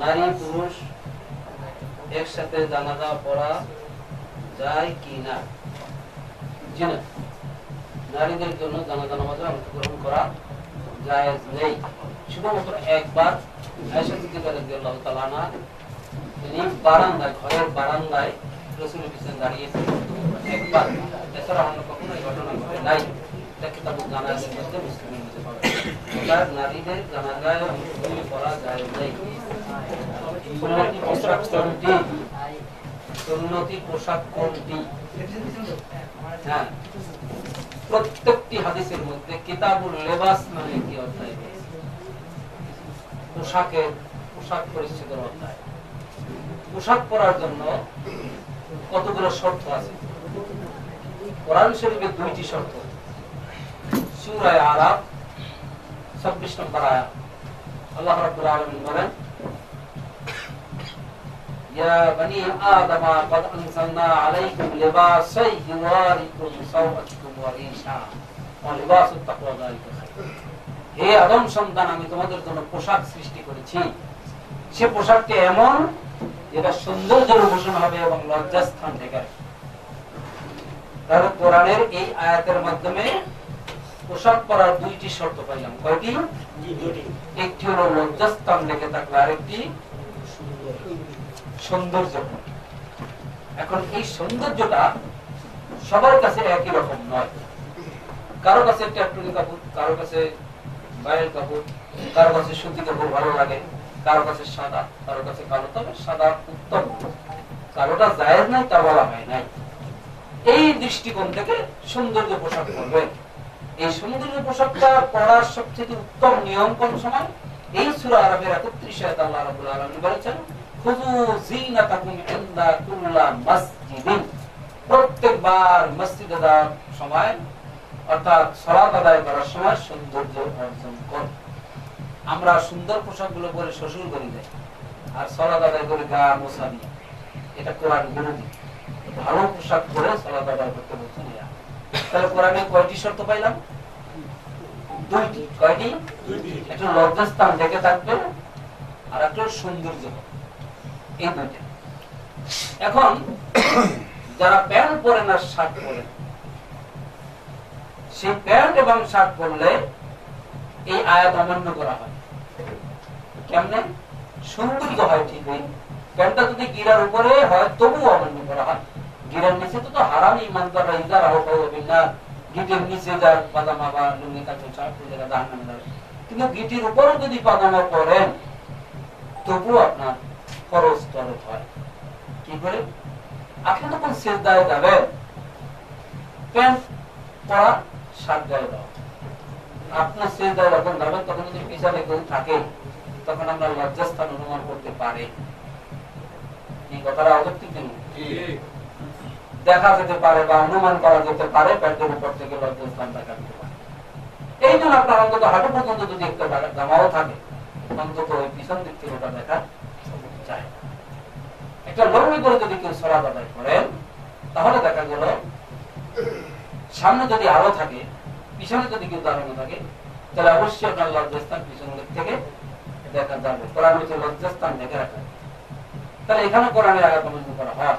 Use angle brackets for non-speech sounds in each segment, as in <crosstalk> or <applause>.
নারী পুরুষ একসাথে জানাজা পড়া যায় কি না নারীদের জন্য জানাজা নামাজে অংশগ্রহণ করা জায়েজ নেই শুধুমাত্র একবার। তিনি বারান্দায় ঘরের বারান্দায় রসুলের পিছনে একবার এছাড়া অন্য কখনো এই ঘটনা ঘটে নাই। এটা কিতাব মধ্যে। এবার নারীদের অংশগ্রহণ করা যায় নেই। পোশাক কোনটি? পোশাক কোনটি? হ্যাঁ। প্রত্যেকটি হাদিসের মধ্যে কিতাবুল লেবাস নামে কি অধ্যায় পোশাকের, পোশাক পরিচ্ছেদের অধ্যায়। পোশাক পরার জন্য কতগুলো শর্ত আছে? কোরআন শরীফের দুইটি শর্ত। সুরায় আরাফ নম্বর আয়াত। আল্লাহ রাব্বুল আলামিন বলেন, ইয়া বনি আদম, কদ আলাইকুম লিবাসাই ইউয়ারিকুম সাওআতিকুম ওয়া রিশা ওয়া লিবাসুত তাকওয়া যালিকা হে আদম সন্তান, আমি তোমাদের জন্য পোশাক সৃষ্টি করেছি। সে পোশাকটি এমন, যেটা সৌন্দর্য উপাসনা হবে এবং লজ্জাস্থান ঢেকে রাখবে তাহলে কোরআনের এই আয়াতের মাধ্যমে পোশাক পরার দুইটি শর্ত পাইলাম। কয়টি? একটি হলো লজ্জাস্থান লেগে থাকবে আরেকটি সৌন্দর্য এখন এই সৌন্দর্যটা সবার কাছে একই রকম নয়। কারও কাছে ট্যাটুরি কাপড় কারও কাছে বাইরের কাপড় কারও কাছে সুতি কাপড় ভালো লাগে কারও কাছে সাদা কারও কাছে কালো। তবে সাদা উত্তম। কালোটা জায়েজ নাই তা বলা হয় নাই। এই দৃষ্টিকোণ থেকে সৌন্দর্য পোশাক পরবে এই সৌন্দর্য পোশাকটা পরার সবচেয়ে উত্তম নিয়ম কোন সময়? এই সূরা আরবের 31 আয়াত আল্লাহ রাব্বুল আলামিন বলেছেন করার সময় সৌন্দর্য অর্জন কর। আমরা সুন্দর পোশাকগুলো পরে শ্বশুর করি যাই, আর সালাত আদায় করে গা দিই এটা কোরআন বিরোধী। ভালো পোশাক পরে সালাত আদায় করতে বলছেন তাহলে কোরআনে কয়টি শর্ত পাইলাম? দুইটি। কয়টি? একটা লজ্জাস্থান ঢেকে থাকবে আর একটা সৌন্দর্য। এই দুইটা। এখন যারা প্যান্ট পরে না শার্ট পরে? সেই প্যান্ট এবং শার্ট পরলে এই আয়াত অমান্য করা হয়। কেমনে? সৌন্দর্য হয় ঠিকই। প্যান্টটা যদি গিরার উপরে হয় তবুও অমান্য করা হয়। গিরার নিচে তো হারাম ইমানদাররা ইদার আহ্বান না গিটের নিচে যার পাজামা বা লুঙ্গি কাপড় ছাড় জায়গা দান নামে যাবে কিন্তু গিটির উপরও যদি পাজামা পরেন তবুও আপনার খরচ তরফ হয় কি করে আপনি তখন শেষ দায়ে যাবেন প্যান্ট পরা শার্ট গায়ে দাও আপনার শেষ দায়ে যখন যাবেন তখন যদি পিছনে কেউ থাকে তখন আমরা লজ্জাস্থান অনুমান করতে পারে এই কথাটা অযৌক্তিক দেখা যেতে পারে বা অনুমান করা যেতে পারে প্যান্টের উপর থেকে লজ্জাস্থান দেখা যেতে পারে। এই জন্য আপনার অন্তত হাঁটু পর্যন্ত যদি একটা জামাও থাকে, অন্তত ওই পিছন দিক থেকে ওটা দেখা যায় একটা লড়াই করে যদি কেউ সরাত আদায় করেন, তাহলে দেখা গেল, সামনে যদি আলো থাকে, পিছনে যদি কেউ দাঁড়ানো থাকে, তাহলে অবশ্যই আপনার লজ্জাস্থান পিছন দিক থেকে দেখা যাবে। কোরআন লজ্জাস্থান দেখে রাখা। তাহলে এখানে কোরআনের আঘাত অমান্য করা হয়।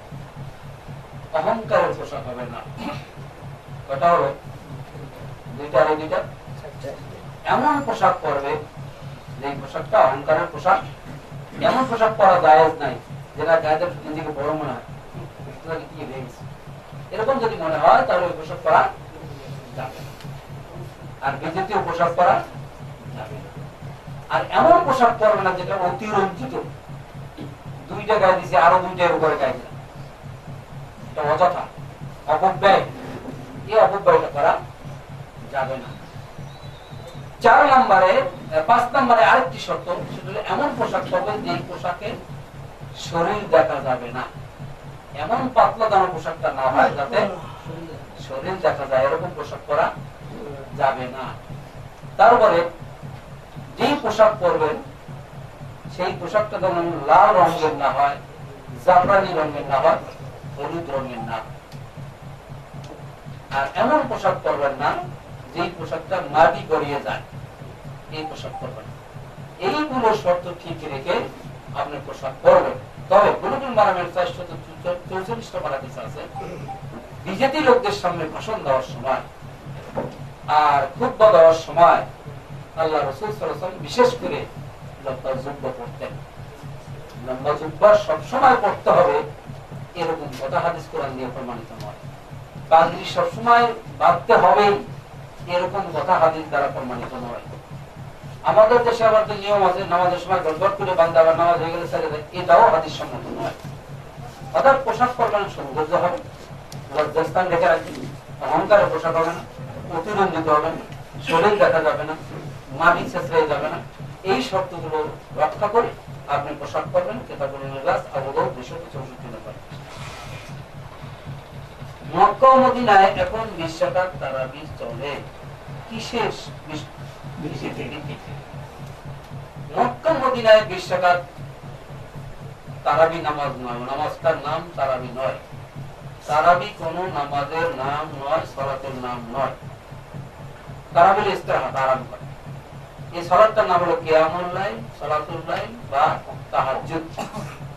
অহংকারের পোশাক হবে না। কটা হবে? দুইটা আর দুইটা? এমন পোশাক পরবে যে পোশাকটা অহংকারের পোশাক, এমন পোশাক পরা জায়েজ নাই, যেটা গায়েদের নিজেকে বড় মনে হয়? এরকম যদি মনে হয়, তাহলে ওই পোশাক পরা আর বিজেপি পোশাক পরা আর এমন পোশাক পরবে না, যেটা অতিরঞ্জিত। দুইটা গায়ে দিছে, আরও দুইটা উপরে গায়ে এটা অপব্যয় এই অপব্যয়টা করা? যাবে না। চার নম্বরে পাঁচ নম্বরে আরেকটি শর্ত, সেটা এমন পোশাক পরবেন যে পোশাকে শরীর দেখা যাবে না। এমন পাতলা দানা পোশাকটা না হয় যাতে শরীর দেখা যায়। এরকম পোশাক পরা যাবে না। তারপরে যেই পোশাক পরবেন, সেই পোশাকটা যেমন লাল রঙের না হয়, জাফরানি রঙের না হয় হলুদ রঙের না আর এমন পোশাক পরবেন না, যেই পোশাকটা মাটি গড়িয়ে যায়। এই পোশাক পরবেন। না। এইগুলো শর্ত ঠিক রেখে আপনি পোশাক পরবেন। তবে গুলুগুল মারামের চারশত চৌচল্লিশটা পারাদিস আছে, বিজেপি লোকদের সামনে ভাষণ দেওয়ার সময় আর খুব দেওয়ার সময় আল্লাহ রসুল সাল্লাল্লাহু বিশেষ করে লম্বা যুব্ব পড়তেন লম্বা যুব্বা সবসময় পড়তে হবে। এরকম কথা হাদিস কোরআন দিয়ে প্রমাণিত নয়। পাগড়ি সবসময় বাঁধতে হবেই এরকম কথা হাদিস দ্বারা প্রমাণিত নয়। আমাদের দেশে আবার তো নিয়ম আছে, নামাজের সময় গড়গড় করে বান্ধা আবার নামাজ হয়ে গেলে ছেড়ে দেয়। এটাও হাদিস সম্মত নয়। অর্থাৎ পোশাক পরবেন, সৌন্দর্য হবে। লজ্জাস্থান রেখে রাখবেন অহংকারে পোশাক হবে না, অতিরঞ্জিত হবে না, শরীর দেখা যাবে না, মাটি ছেঁচড়ে যাবে না। এই শর্তগুলো রক্ষা করে আপনি পোশাক পরবেন, কেতাবুল নির্বাস আবহাওয়া দুশো চৌষট্টি নম্বর। মক্কা মদিনায় এখন বিশ্বকাপ তারাবি চলে। কিসের? মক্কা মদিনায় বিশ্বকাপ তারাবি নামাজ নয়। নামাজটার নাম তারাবি নয়। তারাবি কোন নামাজের নাম নয়, সলাতের নাম নয়। তারাবিল ইস্তেরাহাত আরাম করে এই সলাতটার নাম হলো কেয়ামুল লাইল, সলাতুল লাইল বা তাহাজ্জুদ।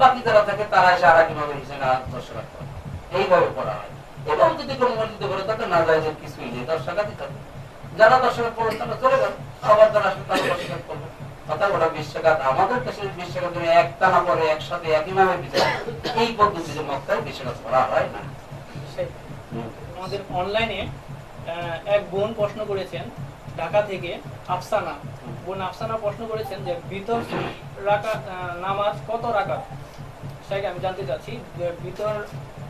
বাকি যারা থাকে, তারা এসে আর কীভাবে হিসেবে টাকা এইভাবে পড়া হয়। এটাও যদি কোনো মসজিদে করে থাকে, না যায় যে কিছুই নেই টাকা দিতে যারা দশ টাকা চলে গেল আবার যারা আসবে তারা টাকা করবে। অর্থাৎ ওটা বিশ্বাঘাত। আমাদের দেশের বিশ্বাঘাত তুমি একটা না পরে একসাথে একইভাবে বিচার এই পদ্ধতিতে মক্কায় বিশ্বাঘাত করা হয় না। এক বোন প্রশ্ন করেছেন ঢাকা থেকে আফসানা। বোন আফসানা প্রশ্ন করেছেন যে ভিতর রাখা নামাজ কত রাখা সেটাকে আমি জানতে চাচ্ছি যে ভিতর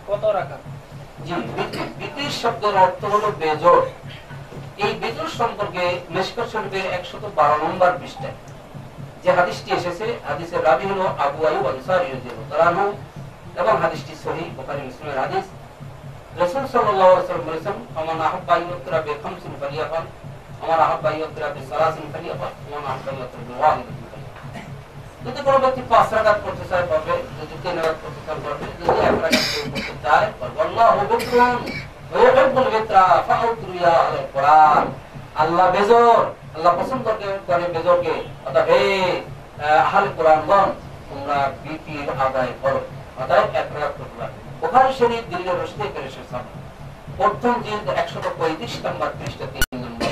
কত রাখা শব্দের অর্থ হলো বেজর। এই বেজর সম্পর্কে শরীফের একশত বারো নম্বর পৃষ্ঠায় যে হাদিসটি এসেছে, হাদিসের রাবি হলো আবু আনসারী এবং হাদিসটি সহিহ বুখারী মুসলিমের হাদিস। রাসূল ওয়াসাল্লাম বলেছেন খামসিন ফালিয়াফাল। আমার ফালিয়াফাল আমার যদি কোনো ব্যক্তি পাঁচ রাকাত করতে চায় করবে যদি তিন রাকাত করতে চায় করবে করবে আল্লাহু বেজর, আল্লাহ পছন্দ করে বেজরকে অর্থাৎ হে কোরআনগণ, তোমরা বিতির আদায় করো। অর্থাৎ এক রাকাত করতে পারবে বুখারী এসেছেন প্রথম জিলদ 135 নম্বর পৃষ্ঠা 3 নম্বর আয়াত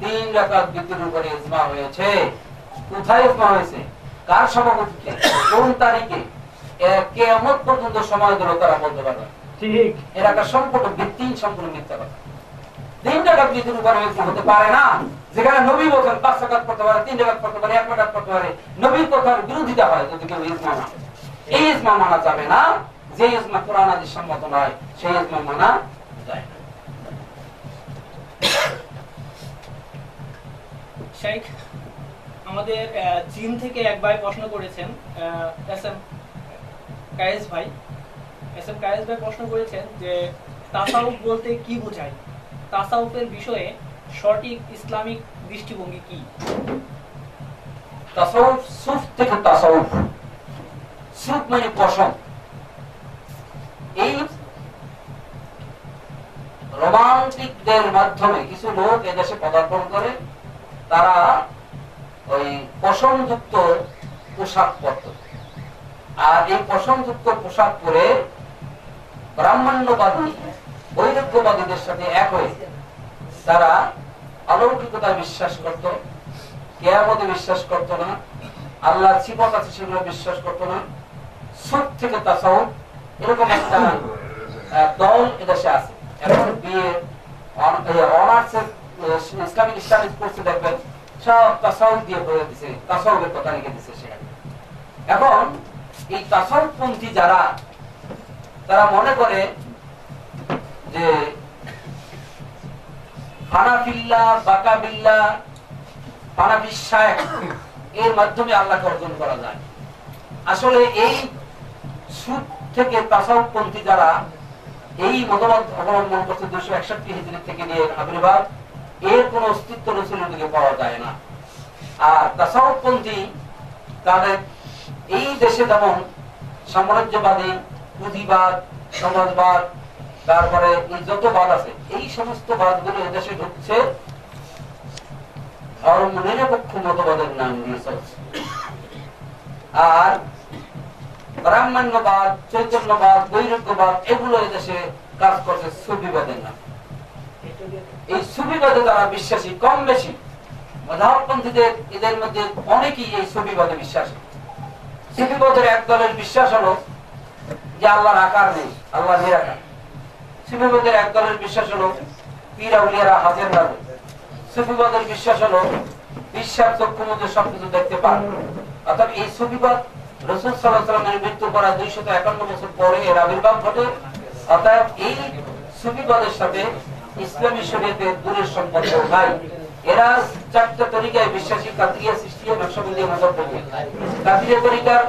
তিন রাকাত বিধির উপরে ইজমা হয়েছে। কোথায় ইজমা হয়েছে? কার সভাপতিতে কোন তারিখে? কেয়ামত পর্যন্ত সময় দিল তারা বলতে পারবে। ঠিক। এর একটা সম্পূর্ণ ভিত্তিহীন সম্পূর্ণ মিথ্যা কথা। তিন উপরে ইজমা হতে পারে না। যেখানে নবী বলছেন পাঁচ পারে তিন পারে এক পারে। নবীর কথার বিরোধিতা হয় যদি কেউ ইজমা মানে। এই ইজমা মানা যাবে না। যে ইজমা কোরআন আদির সম্মত নয় সেই ইজমা মানা যায় না। আমাদের চীন থেকে এক ভাই প্রশ্ন করেছেন এস এম কায়েস ভাই। এস এম কায়েস ভাই প্রশ্ন করেছেন যে, তাসাউফ বলতে কি বোঝায়? তাসাউফের বিষয়ে সঠিক ইসলামিক দৃষ্টিভঙ্গি কি? তাসাউফ সুফ থেকে তাসাউফ। সুফ মানে পশম। এই রোমান্টিকদের মাধ্যমে কিছু লোক এদেশে পদার্পণ করে তারা ওই পশমযুক্ত পোশাক পরত। আর এই পশমযুক্ত পোশাক পরে ব্রাহ্মণ্যবাদী বৈরজ্ঞবাদীদের সাথে এক হয়ে তারা অলৌকিকতা বিশ্বাস করত, কেয়ামতে বিশ্বাস করত না আল্লাহ সিপত আছে সেগুলো বিশ্বাস করত না। সুখ থেকে তাসাউ এরকম একটা দল এদেশে আছে। এখন বিয়ে অনার্স ইসলামিক দেখবেন সব দিয়ে কথা এখন এই যারা তারা মনে করে যে এর মাধ্যমে আল্লাহকে অর্জন করা যায় আসলে এই সুদ থেকে তাসাউপন্থী যারা এই মতবাদ অবলম্বন করছে দুশো একষট্টি থেকে নিয়ে আবির্ভাব। এর কোন অস্তিত্ব রসুলের দিকে পাওয়া যায় না। আর তাসাউপন্থী তাদের এই দেশে যেমন সাম্রাজ্যবাদী, পুঁজিবাদ, সমাজবাদ, তারপরে এই যত বাদ আছে, এই সমস্ত বাদগুলো এদেশে ঢুকছে। ধর্ম নিরপেক্ষ মতবাদের নাম দিয়ে চলছে। আর ব্রাহ্মণ্যবাদ, চৈতন্যবাদ বৈরজ্ঞবাদ এগুলো এদেশে কাজ করছে সুবিবাদের নাম। এই সুবিবাদে তারা বিশ্বাসী, কম বেশি। মধাবপন্থীদের এদের মধ্যে অনেকেই এই সুবিবাদে বিশ্বাসী। সুবিবাদের এক দলের বিশ্বাস হলো যে আল্লাহর আকার নেই আল্লাহ নিরাকার। সুফিবাদের এক দলের বিশ্বাস হলো পীর আউলিয়ারা হাতের নাড়ে সুফিবাদের বিশ্বাস হলো বিশ্বাস, চক্ষু মধ্যে সবকিছু দেখতে পান। অর্থাৎ এই সুফিবাদ রসুল সাল্লাহ সাল্লামের মৃত্যু করা দুইশত একান্ন বছর পরে এর আবির্ভাব ঘটে। অর্থাৎ এই সুফিবাদের সাথে ইসলামী শরীয়তের দূরের সম্পর্ক নাই এরা চারটা তরিকায় বিশ্বাসী কাতিরিয়া সৃষ্টিয়া নকশবন্দিয়া মজব কাতিরিয়া তরিকার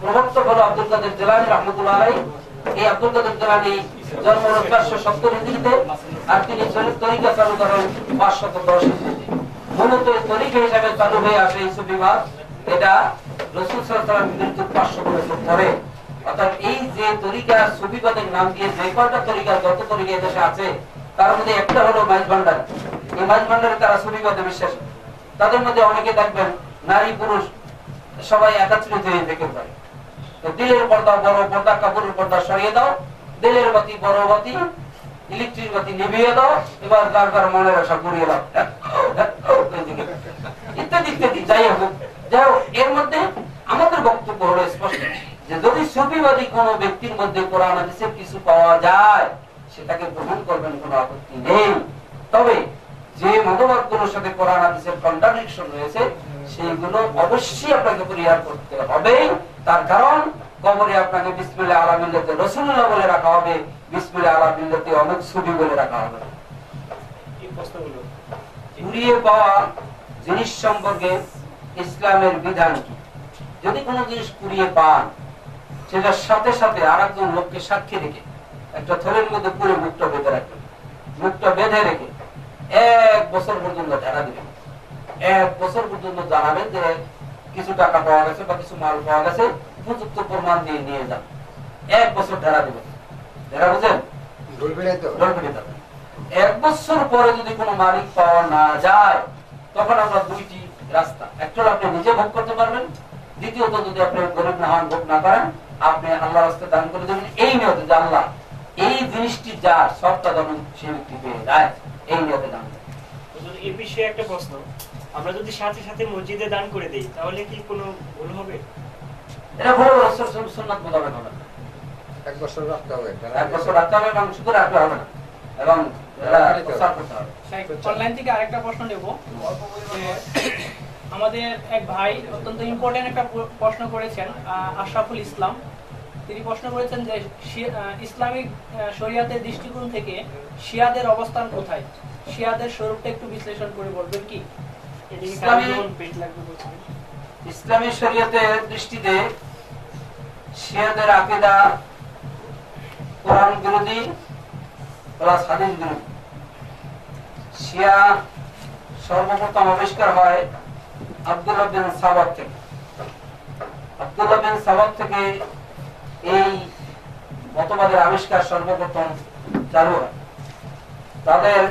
প্রবর্তক হলো আব্দুল কাদের জেলানি রহমতুল্লাহ আলাই এই আব্দুল কাদের জেলানি জন্ম চারশো সত্তর হিজড়িতে আর তিনি তরিকা চালু করেন পাঁচশত দশ হিজড়িতে। মূলত তরিকা হিসাবে চালু হয়ে আসে এই সুবিবাদ এটা রসুল সাল্লাম মৃত্যুর পাঁচশো বছর ধরে। অর্থাৎ এই যে তরিকা সুবিবাদের নাম দিয়ে যে কয়টা তরিকা, যত তরিকা এদেশে আছে তার মধ্যে একটা হলো মাইজ ভান্ডার। এই মাইজ ভান্ডারে তারা সুবিবাদে বিশ্বাসী। তাদের মধ্যে অনেকে দেখবেন নারী পুরুষ সবাই একাত্রিত হয়ে দেখে পারে। দিলের পর্দা, বড় পর্দা, কাপড়ের পর্দা সরিয়ে দাও। দিলের বাতি, বড় বাতি, ইলেকট্রিক বাতি নিভিয়ে দাও। এবার যার যার মনের আশা ঘুরিয়ে দাও। ইত্যাদি ইত্যাদি, যাই হোক। যাই হোক, এর মধ্যে আমাদের বক্তব্য হলো স্পষ্ট। যে যদি সুফিবাদী কোন ব্যক্তির মধ্যে কোরআন, হাদিসের কিছু পাওয়া যায় সেটাকে গ্রহণ করবেন কোনো আপত্তি নেই। তবে যে মতবাদগুলোর সাথে কোরআন হাদিসের কন্ট্রাডিকশন রয়েছে সেইগুলো অবশ্যই আপনাকে পরিহার করতে হবে। তার কারণ কবরে আপনাকে বিসমিল্লাহ আলা মিল্লাতে রাসূলুল্লাহ বলে রাখা হবে বিসমিল্লাহ আলা মিল্লাতে অমুক সুবি বলে রাখা হবে। কুড়িয়ে পাওয়া জিনিস সম্পর্কে ইসলামের বিধান কি? যদি কোনো জিনিস কুড়িয়ে পান সেটার সাথে সাথে আর একজন লোককে সাক্ষী রেখে একটা থলের মধ্যে পুরে মুখটা বেঁধে রাখবেন মুখটা বেঁধে রেখে এক বছর পর্যন্ত ঢেরা দিবেন এক বছর পর্যন্ত জানাবেন যে কিছু টাকা পাওয়া গেছে বা কিছু মাল পাওয়া গেছে উপযুক্ত প্রমাণ দিয়ে নিয়ে যান এক বছর ঢেরা দিবেন ঢেরা বুঝেন এক বছর পরে যদি কোনো মালিক পাওয়া না যায় তখন আমরা দুইটি রাস্তা। একটা আপনি নিজে ভোগ করতে পারবেন দ্বিতীয়ত যদি আপনি গরিব না হন ভোগ না করেন আপনি আল্লাহ রাস্তায় দান করে দেবেন। এই নিয়তে যে আল্লাহ এই জিনিসটি যার সবটা যেমন সে ব্যক্তি পেয়ে যায় এই নিয়তে দান। এই বিষয়ে একটা প্রশ্ন। আমরা যদি সাথে সাথে মসজিদে দান করে দেই তাহলে কি কোনো ভুল হবে? এটা ভুল রসুল সুন্নাত মোতাবেক হবে এক বছর রাখতে হবে এক বছর রাখতে হবে এবং শুধু রাখলে হবে না। এবং অনলাইন থেকে আরেকটা প্রশ্ন নেব। আমাদের এক ভাই অত্যন্ত ইম্পর্টেন্ট একটা প্রশ্ন করেছেন আহ, আশরাফুল ইসলাম। তিনি প্রশ্ন করেছেন যে ইসলামিক শরিয়াতের দৃষ্টিকোণ থেকে শিয়াদের অবস্থান কোথায়? শিয়াদের স্বরূপটা একটু বিশ্লেষণ করে বলবেন কি? ইসলামী- শরীয়তের দৃষ্টিতে শিয়াদের আকিদা কোরআন বিরোধী প্লাস হাদিস বিরোধী। শিয়া সর্বপ্রথম আবিষ্কার হয় আব্দুল্লাহ বিন সাবাক থেকে। আব্দুল্লাহ বিন সাবাক থেকে এই মতবাদের আবিষ্কার সর্বপ্রথম চালু হয়। তাদের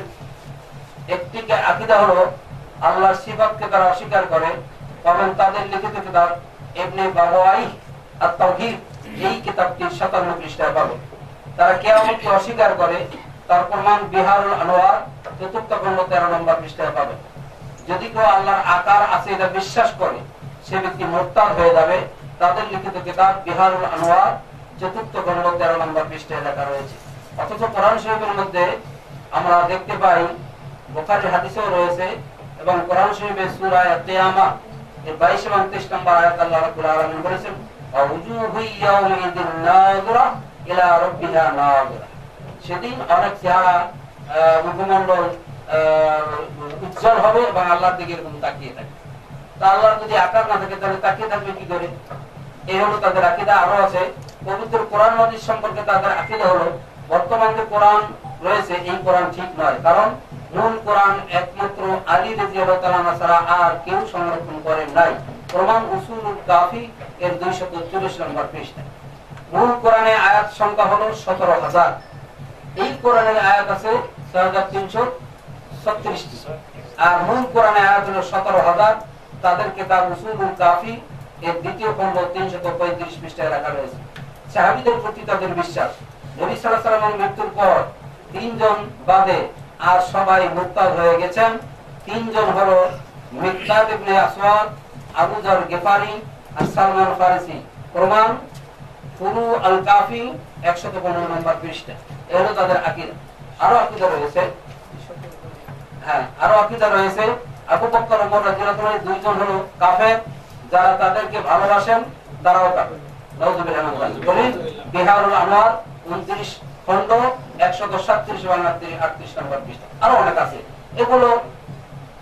একটি আকিদা হলো আল্লাহর সিফাতকে তারা অস্বীকার করে। এবং তাদের লিখিত কিতাব এমনি বাবাই আর তাওহীদ এই কিতাবটি সাতান্ন পৃষ্ঠায় পাবে। তারা কেয়ামতকে অস্বীকার করে, তার প্রমাণ বিহারুল আনোয়ার চতুর্থ খণ্ড তেরো নম্বর পৃষ্ঠায় পাবে। যদি কেউ আল্লাহর আকার আছে এটা বিশ্বাস করে, সে ব্যক্তি মোরতাদ হয়ে যাবে। তাদের লিখিত কিতাব বিহারুল আনোয়ার চতুর্থ খণ্ড তেরো নম্বর পৃষ্ঠায় লেখা রয়েছে। অথচ কোরআন শরীফের মধ্যে আমরা দেখতে পাই বোখারি হাদিসেও রয়েছে এবং কোরআন শরীফের সূরা কিয়ামা এর 22 এবং 23 নম্বর আয়াত আল্লাহ নাযিরা সেদিন অনেক চেহারা আহ, মুখমণ্ডল উজ্জ্বল হবে এবং আল্লাহর দিকে এরকম তাকিয়ে থাকবে। তা যদি আকার না থাকে, তাহলে তাকিয়ে থাকবে কি করে? এই হলো তাদের আকিদা। আরও আছে, পবিত্র কোরআন মাজিদ সম্পর্কে তাদের আকিদা হলো, বর্তমান যে কোরআন রয়েছে, এই কোরআন ঠিক নয়। কারণ মূল কোরআন একমাত্র আলী তাআলা ছাড়া আর কেউ সংরক্ষণ করেন নাই। প্রমাণ উসুলুল কাফি এর 240 নম্বর পৃষ্ঠা। মূল কোরআনে আয়াত সংখ্যা হলো 17000 এই কোরআনের আয়াত আছে 6336টি আর মূল কোরআনে আয়াত হলো 17000 তাদের কিতাব উসুলুল কাফি এর দ্বিতীয় খণ্ড 335 পৃষ্ঠায় রাখা রয়েছে। সাহাবীদের প্রতি তাদের বিশ্বাস। নবী আলাইহি মৃত্যুর পর তিনজন বাদে আর সবাই মুক্তাদ হয়ে গেছেন। তিনজন হলো Miqdad ibn Aswad, Abu Zar Gifari আর সালমান ফারিসি। প্রমাণ ফুরু আল কাফি 115 নম্বর পৃষ্ঠা তাদের আরও রয়েছে? হ্যাঁ আরও আকীদা রয়েছে আবু বকর ওমর রাদিয়াল্লাহু আনহু দুইজন হলো কাফের, যারা তাদেরকে ভালোবাসেন, তারাও কাফের। বিহারুল আনোয়ার 29 খণ্ড 137 38 নম্বর পৃষ্ঠা। আরও অনেক আছে। এগুলো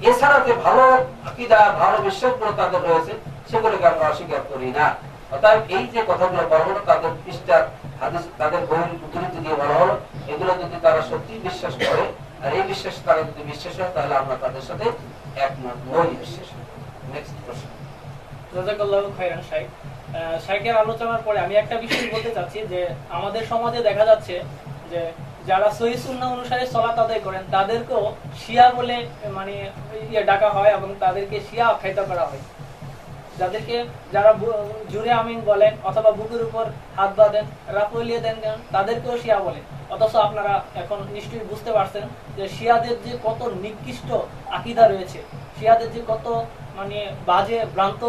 এছাড়া যে ভালো আকীদা, ভালো বিশ্বাসগুলো তাদের রয়েছে, সেগুলোকে আমরা অস্বীকার করি না। অর্থাৎ এই যে কথাগুলো বলা হলো, তাদের পৃষ্ঠার হাদিস, তাদের বইয়ের উদ্ধৃতি দিয়ে বলা হলো, এগুলো যদি তারা সত্যি বিশ্বাস করে, আর এই বিশ্বাস তারা যদি বিশ্বাস হয়, তাহলে আমরা তাদের সাথে একমত আলোচনার পরে আমি একটা বিষয় বলতে চাচ্ছি যে, আমাদের সমাজে দেখা যাচ্ছে যে, যারা সহি অনুসারে সলাত আদায় করেন, তাদেরকেও শিয়া বলে মানে ইয়ে ডাকা হয় এবং তাদেরকে শিয়া আখ্যায়িত করা হয়। যাদেরকে যারা জুড়ে আমিন বলেন অথবা বুকের উপর হাত বাঁধেন রাফলিয়ে দেন তাদেরকেও শিয়া বলে। অথচ আপনারা এখন নিশ্চয়ই বুঝতে পারছেন যে শিয়াদের যে কত নিকৃষ্ট আকিদা রয়েছে, শিয়াদের যে কত মানে বাজে, ভ্রান্ত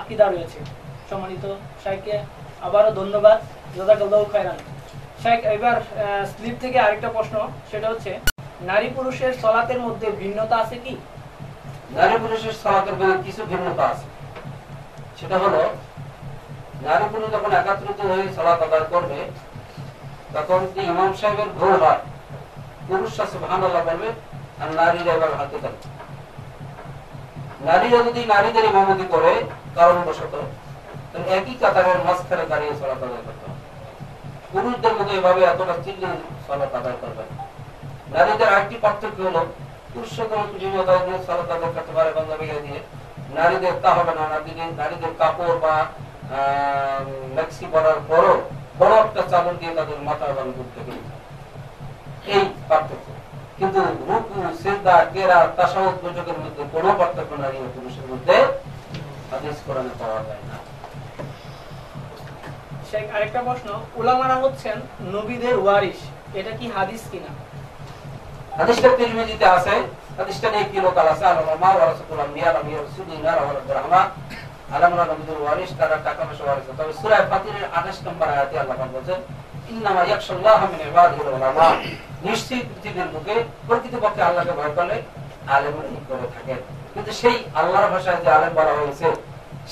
আকিদা রয়েছে। সম্মানিত শাইখকে আবারও ধন্যবাদ। জাজাকাল্লাহু খায়রান। শাইখ, এবার স্লিপ থেকে আরেকটা প্রশ্ন, সেটা হচ্ছে, নারী পুরুষের সলাতের মধ্যে ভিন্নতা আছে কি? নারী পুরুষের সালাতের মধ্যে কিছু ভিন্নতা আছে। সেটা হলো, নারী পুরুষ যখন একাত্রিত হয়ে সালাত আদায় করবে, তখন কি ইমাম সাহেবের ভুল হয়? পুরুষরা সুবহানাল্লাহ বলবে, আর নারীরা এবার হাতে থাকবে নারীরা যদি নারীদের ইমামতি করে, কারণবশত তাহলে একই কাতারের মাঝখানে দাঁড়িয়ে সালাত আদায় করতে হবে। পুরুষদের মতো এভাবে এতটা চিল্লি সালাত আদায় করবে নারীদের আরেকটি পার্থক্য হলো, পুরুষরা কোনো ধরনের সালাত আদায় করতে পারে পাঞ্জাবি দিয়ে। নারীদের তা হবে না নারীদের কাপড় বা ম্যাক্সি পরার পরও বড় একটা চাদর দিয়ে তাদের মাথা এবং করতে হবে। এই পার্থক্য। কিন্তু রুকু সিজদা কেরা তাসাউদ বৈঠকের মধ্যে কোনো পার্থক্য নারী ও পুরুষের মধ্যে হাদিস কোরআনে পাওয়া যায় না। শেখ আরেকটা প্রশ্ন। উলামারা হচ্ছেন নবীদের ওয়ারিস এটা কি হাদিস কিনা? হাদিসটা তিরমিজিতে আছে। হাদিসটা নিয়ে কি লোকাল আছে আলমা ওয়ারাসাতুল আম্বিয়া নবী রাসূলুল্লাহ রাহমাতুল্লাহ রাহমা। আলমরা নবীদের ওয়ারিস তারা টাকা পয়সা ওয়ারিস তবে সূরা ফাতিরের 28 নম্বর আয়াতে আল্লাহ পাক বলেন ইন্নামা ইয়াখশাল্লাহ মিন ইবাদিহিল উলামা। নিশ্চিত পৃথিবীর বুকে প্রকৃতপক্ষে আল্লাহকে ভয় করলে আলেমরা ঠিক করে থাকেন কিন্তু সেই আল্লাহর ভাষায় যে আলেম বলা হয়েছে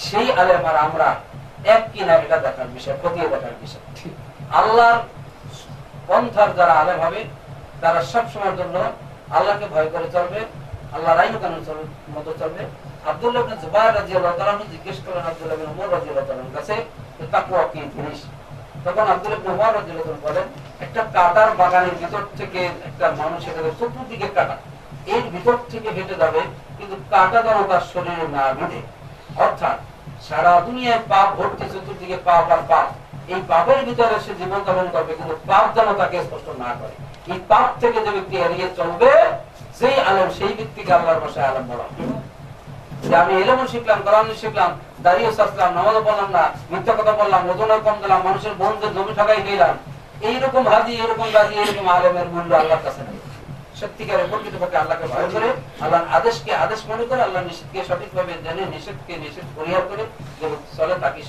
সেই আলেম আর আমরা এক কিনা এটা দেখার বিষয় খতিয়ে দেখার বিষয়। আল্লাহর পন্থার যারা আলেম হবে তারা সব সময়ের জন্য আল্লাহকে ভয় করে চলবে, আল্লাহর আইন কানুন মতো চলবে। চতুর্দিকে শরীরে না অর্থাৎ সারা দুনিয়ায় পাপ ভর্তি চতুর্দিকে পাপ আর পাপ। এই পাপের ভিতরে সে জীবন যাপন করবে, কিন্তু পাপ যেন তাকে স্পষ্ট না করে। পাপ থেকে যে ব্যক্তি এড়িয়ে চলবে সেই আলম সেই ব্যক্তিকে আল্লাহর আলম বলা আমি শিখলাম, কোরআন শিখলাম, দাঁড়িয়ে সাজলাম, নামাজও না, মিথ্যা কথা বললাম কম দিলাম, মানুষের বন্ধুদের জমি ঠকাই গেলাম এইরকম হাজি এরকম গাজি এরকম আলেমের মূল্য আল্লাহর কাছে নেই। সত্যিকারের প্রকৃতপক্ষে আল্লাহকে ভয় করে, আল্লাহর আদেশকে আদেশ মনে করে আল্লাহ নিষেধকে সঠিকভাবে জেনে, নিষেধকে নিষেধ পরিহার করে যে চলে তাকে।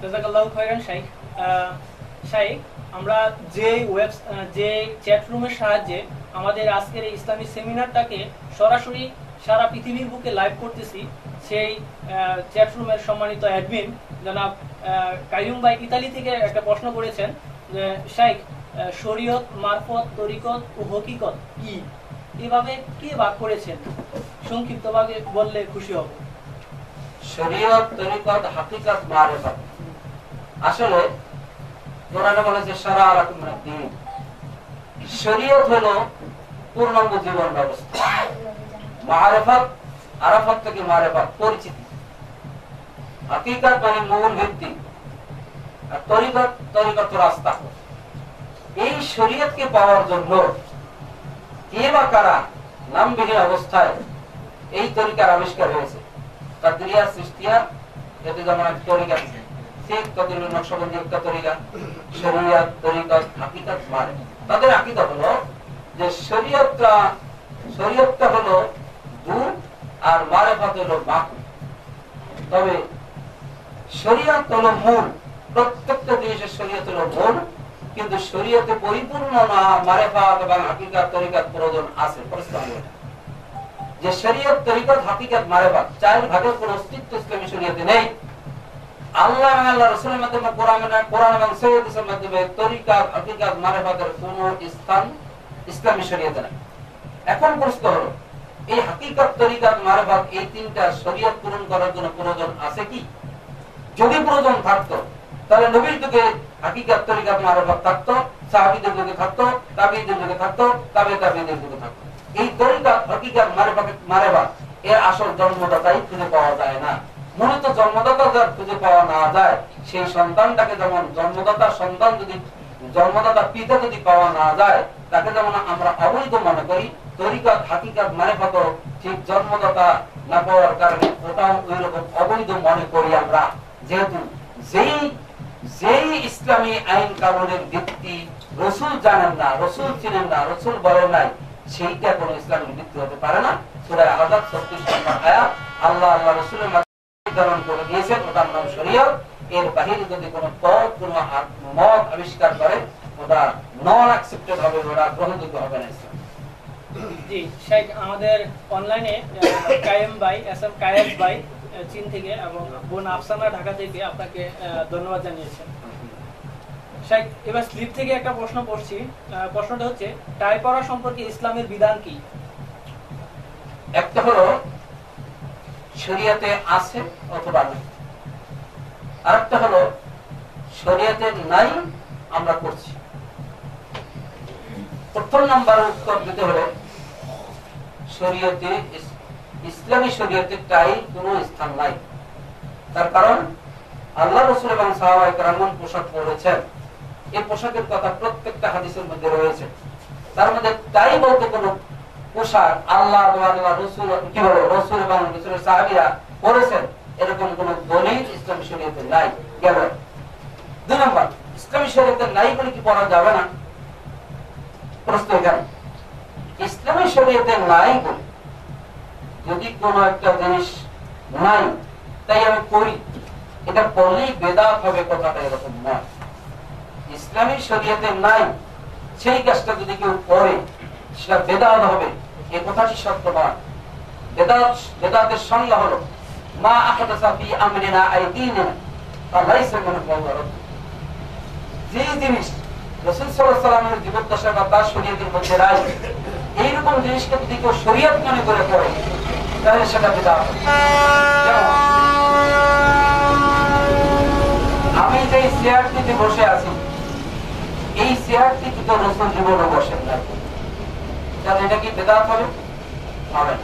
জাযাকাল্লাহু খাইরান শাইখ। শাইখ আমরা যে ওয়েব যে চ্যাট রুমের সাহায্যে আমাদের আজকের এই ইসলামী সেমিনারটাকে সরাসরি সারা পৃথিবীর বুকে লাইভ করতেছি সেই চ্যাট রুমের সম্মানিত অ্যাডমিন জনাব আহ, কাইয়ুম ভাই ইতালি থেকে একটা প্রশ্ন করেছেন যে শাইখ শরীয়ত মারফত তরিকত ও হকিকত কি? এভাবে কে ভাগ করেছেন? সংক্ষিপ্তভাবে বললে খুশি হব। শরীয়ত তরিকত হাকিকত মারেফত। আসলে কোরআনে বলেছে সারা আলাকুম দিন শরীয়ত হলো পূর্ণাঙ্গ জীবন ব্যবস্থা। মারেফত আরাফত থেকে মারেফত পরিচিতি। হাকিকত মানে মূল ভিত্তি আর তরিকত তরিকত রাস্তা। এই শরীয়তকে পাওয়ার জন্য কে বা কারা নামবিহীন অবস্থায় এই তরিকার আবিষ্কার হয়েছে। সৃষ্টিয়া এতে যেমন এক তরিকা কিন্তু শরীয়তে পরিপূর্ণ না মারেফাত এবং হাকিকাত, তরিকাত প্রয়োজন আছে। এটা যে শরীয়ত, তরিকত, হাকিকত, মারেফাত, চার ভাগের কোন অস্তিত্ব ইসলামী শরীয়তে নেই। আল্লাহ এবং আল্লাহ রসুলের মাধ্যমে কোরআন কোরআন এবং সৈয়দের মাধ্যমে তরিকাত হাকিকাত মারেফাতের কোন স্থান ইসলামী শরীয়তে নেই। এখন প্রশ্ন হলো, এই হাকিকত, তরিকাত, মারেফাত এই তিনটা শরীয়ত পূরণ করার জন্য প্রয়োজন আছে কি? যদি প্রয়োজন থাকতো, তাহলে নবীর যুগে হাকিকাত, তরিকাত, মারেফাত থাকতো, সাহাবীদের যুগে থাকতো তাবিদের যুগে থাকতো, তাবে তাবিদের যুগে থাকতো। এই তরিকাত, হাকিকাত, মারেফাত মারেফাত, এর আসল জন্মদাতাই খুঁজে পাওয়া যায় না। মূলত জন্মদাতা যার খুঁজে পাওয়া না যায়। সেই সন্তানটাকে যেমন জন্মদাতা সন্তান যদি, জন্মদাতা পিতা যদি পাওয়া না যায়, তাকে যেমন আমরা অবৈধ মনে করি, তরিকাত, হাকিকাত মারেফাত ঠিক জন্মদাতা না পাওয়ার কারণে ওটাও ওই রকম অবৈধ মনে করি আমরা। যেহেতু যেই যেই ইসলামী আইন কানুনের ভিত্তি রসুল জানেন না, রসুল চিনেন না, রসুল বলেন নাই, সেইটা কোন ইসলামের ভিত্তি হতে পারে না। সুরায় আজাদ আয়াত, আল্লাহ আল্লাহ, রসুলের নির্ধারণ করে দিয়েছেন ওটার নাম শরীয়ত। এর বাহিরে যদি কোনো পথ কোনো মত আবিষ্কার করে ওটা নন অ্যাকসেপ্টেড হবে ওটা গ্রহণযোগ্য হবে না জি শেখ আমাদের অনলাইনে কায়েম ভাই এস এম কায়েম ভাই চীন থেকে এবং বোন আফসানা ঢাকা থেকে আপনাকে ধন্যবাদ জানিয়েছেন শেখ এবার স্লিপ থেকে একটা প্রশ্ন পড়ছি প্রশ্নটা হচ্ছে টাই পড়া সম্পর্কে ইসলামের বিধান কি? একটা হলো শরিয়াতে আছে অথবা নেই। আরেকটা হলো, শরিয়াতে নাই, আমরা করছি প্রথম নাম্বার উত্তর দিতে হলে, শরীয়তে ইসলামী শরীয়তে টাই কোনো স্থান নাই। তার কারণ, আল্লাহ রসুল এবং সাহাবাই কেরামন পোশাক পরেছেন। এই পোশাকের কথা প্রত্যেকটা হাদিসের মধ্যে রয়েছে। তার মধ্যে টাই বলতে কোনো পোশাক, আল্লাহ রসুল, কি বলে, রসুল এবং রসুলের সাহাবিরা এরকম কোন দলিল ইসলামী শরীয়তে নাই। গেল। দুই নম্বর শরীয়তে নাই বলে কি পড়া যাবে না? প্রশ্ন এখানে। ইসলামী শরীয়তে নাই বলে যদি কোনো একটা জিনিস নাই, তাই আমি করি। এটা পড়লেই বেদাত হবে কথাটা এরকম নয় ইসলামী শরীয়তে নাই, সেই কাজটা যদি কেউ করে, সেটা বেদাত হবে। এ কথাটি সত্য নয়। বেদাত বেদাতের সংজ্ঞা হলো, মা আহাদাসা ফি আমরিনা আইদিনা ফালাইসা মুবারক যে জিনিস রাসূল সাল্লাল্লাহু আলাইহি সাল্লামের জীবদ্দশা বা তার শরীয়তের মধ্যে নাই, এইরকম জিনিসকে যদি কেউ শরীয়ত মনে করে তাহলে সেটা বেদাত। যেমন চেয়ারটিতে বসে আছি, এই চেয়ারটিতে তো রসুল জীবনে বসেন না তাহলে এটা কি বেদাত হবে? হবে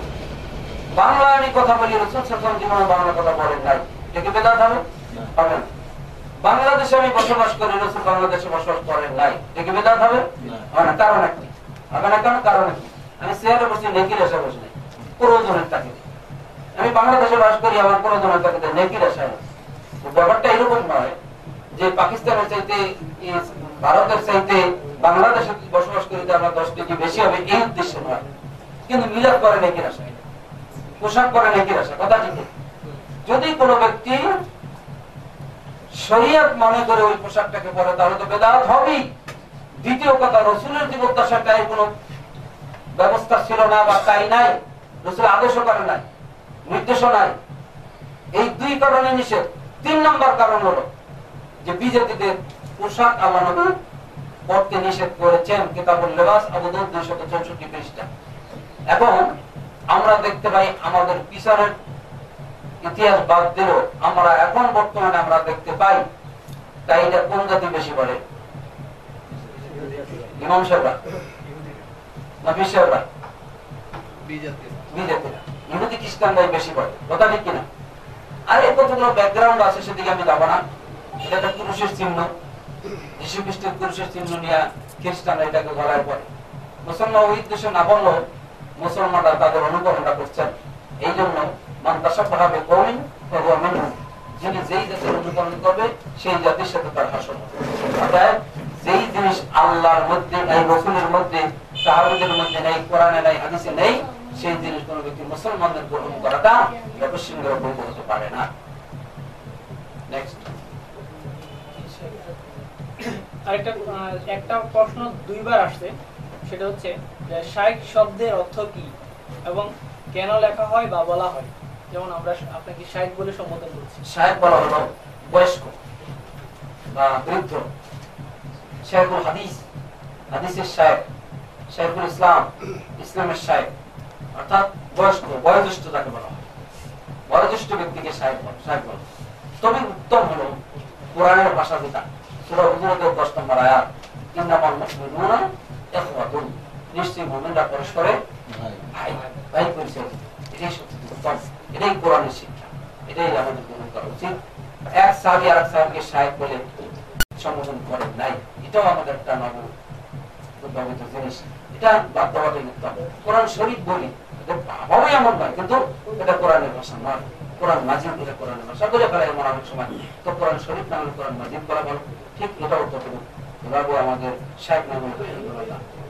বাংলা আমি কথা বলি রসুল সাল্লাম জীবনে বাংলা কথা বলেন নাই এটা কি বেদাত হবে? হবে বাংলাদেশে আমি বসবাস করি রসুল বাংলাদেশে বসবাস করেন নাই এটা কি বেদাত হবে? হবে না কারণ একটি। হবে না কারণ কারণ কি আমি চেয়ারে বসে নেকির আশা বসে নাই। প্রয়োজনের তাকে আমি বাংলাদেশে বাস করি আমার প্রয়োজনের তাকে নেকির আশা ব্যাপারটা এরকম নয় যে পাকিস্তানের চাইতে ভারতের চাইতে বাংলাদেশে বসবাস করিতে আমরা দশ কেজি বেশি হবে, এই উদ্দেশ্যে নয়। কিন্তু মিলাদ করে নেকির আশা পোশাক করে নেকির আশা কথা ঠিক যদি কোনো ব্যক্তি শরীয়ত মনে করে ওই পোশাকটাকে পরে, তাহলে তো বেদাত হবেই। দ্বিতীয় কথা, রসুলের জীবদ্দশায় তাই কোনো ব্যবস্থা ছিল না বা তাই নাই। রসুল আদেশও করে নাই, নির্দেশও নাই। এই দুই কারণে নিষেধ। তিন নম্বর কারণ হলো যে বিজেপিদের পোশাক নবী পড়তে নিষেধ করেছেন কিতাবুল লেবাস আবুদুল দুইশত চৌষট্টি পৃষ্ঠা। এবং আমরা দেখতে পাই আমাদের পিছনের ইতিহাস বাদ দিলেও আমরা এখন বর্তমানে আমরা দেখতে পাই তাই এটা কোন জাতি বেশি করে ইমাম সাহেবরা? না, পীর সাহেবরা? বিজেপিরা ইহুদি খ্রিস্টানরাই বেশি করে কথা ঠিক কিনা? আর এর কতগুলো ব্যাকগ্রাউন্ড আছে সেদিকে আমি যাব না। এটা পুরুষের চিহ্ন। যীশু খ্রিস্টের পুরুষের চিহ্ন নিয়ে খ্রিস্টানরা এটাকে গলায় পড়ে। মুসলমান ওই উদ্দেশ্যে না বলল মুসলমানরা তাদের অনুকরণটা করছেন। এই জন্য মান্তাসা ভাবে কমিন যিনি যেই জাতির অনুকরণ করবে, সেই জাতির সাথে তার হাসন অতএব যেই জিনিস আল্লাহর মধ্যে নাই, রসুলের মধ্যে, সাহাবিদের মধ্যে নেই, কোরআনে নাই, হাদিসে নেই, সেই জিনিস কোন ব্যক্তি মুসলমানদের গ্রহণ করাটা বৈধ হতে পারে না। নেক্সট আরেকটা একটা প্রশ্ন দুইবার আসছে, সেটা হচ্ছে শব্দের অর্থ কি এবং কেন লেখা হয় বা বলা হয়? যেমন আমরা আপনাকে বলে সম্বোধন করছি। বলা হলো বয়স্ক বা বৃদ্ধ, শেখুল হাদিস, হাদিসের শেখুল ইসলাম, ইসলামের সাহেব, অর্থাৎ বয়স্ক, বয়োজ্যেষ্ঠ যাকে বলা হয়। বয়োজ্যেষ্ঠ ব্যক্তিকে সাহেব বলে সাহেব বলে তবে উত্তম হলো কোরআনের ভাষা যেটা। সুরা হুজুরাতের দশ নম্বর আয়াত ইন্নামাল মুসলিমুনা ইখওয়াতুন। নিশ্চয়ই মুমিনরা পরস্পরে ভাই। ভাই পরিচয় এটাই সত্যি উত্তম। এটাই কোরআনের শিক্ষা। এটাই আমাদের গ্রহণ করা উচিত। এক সাহাবি আর এক সাহাবিকে সাহেব বলে সম্বোধন করেন নাই। এটাও আমাদের একটা নব উদ্ভাবিত জিনিস। এটা বাধ্যবাদী উত্তম কোরআন শরীফ বলি ভাবাই এমন নয় কিন্তু এটা কোরআনের ভাষা নয়। কোরআন মাজিদ এটা কোরআনের ভাষা। বলে ফেলে এমন অনেক সময়। তো কোরআন শরীফ না হলে কোরআন মাজিদ বলা ভালো। ঠিক এটাও তো এভাবে আমাদের সাহেব না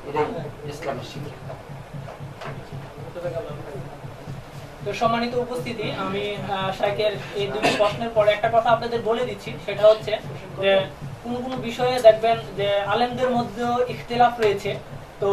এটাই ইসলামের শিক্ষা তো সম্মানিত উপস্থিতি আমি আহ, শাইখের এই দুটি প্রশ্নের পরে একটা কথা আপনাদের বলে দিচ্ছি সেটা হচ্ছে যে কোন কোন বিষয়ে দেখবেন যে আলেমদের মধ্যেও ইখতলাফ রয়েছে। তো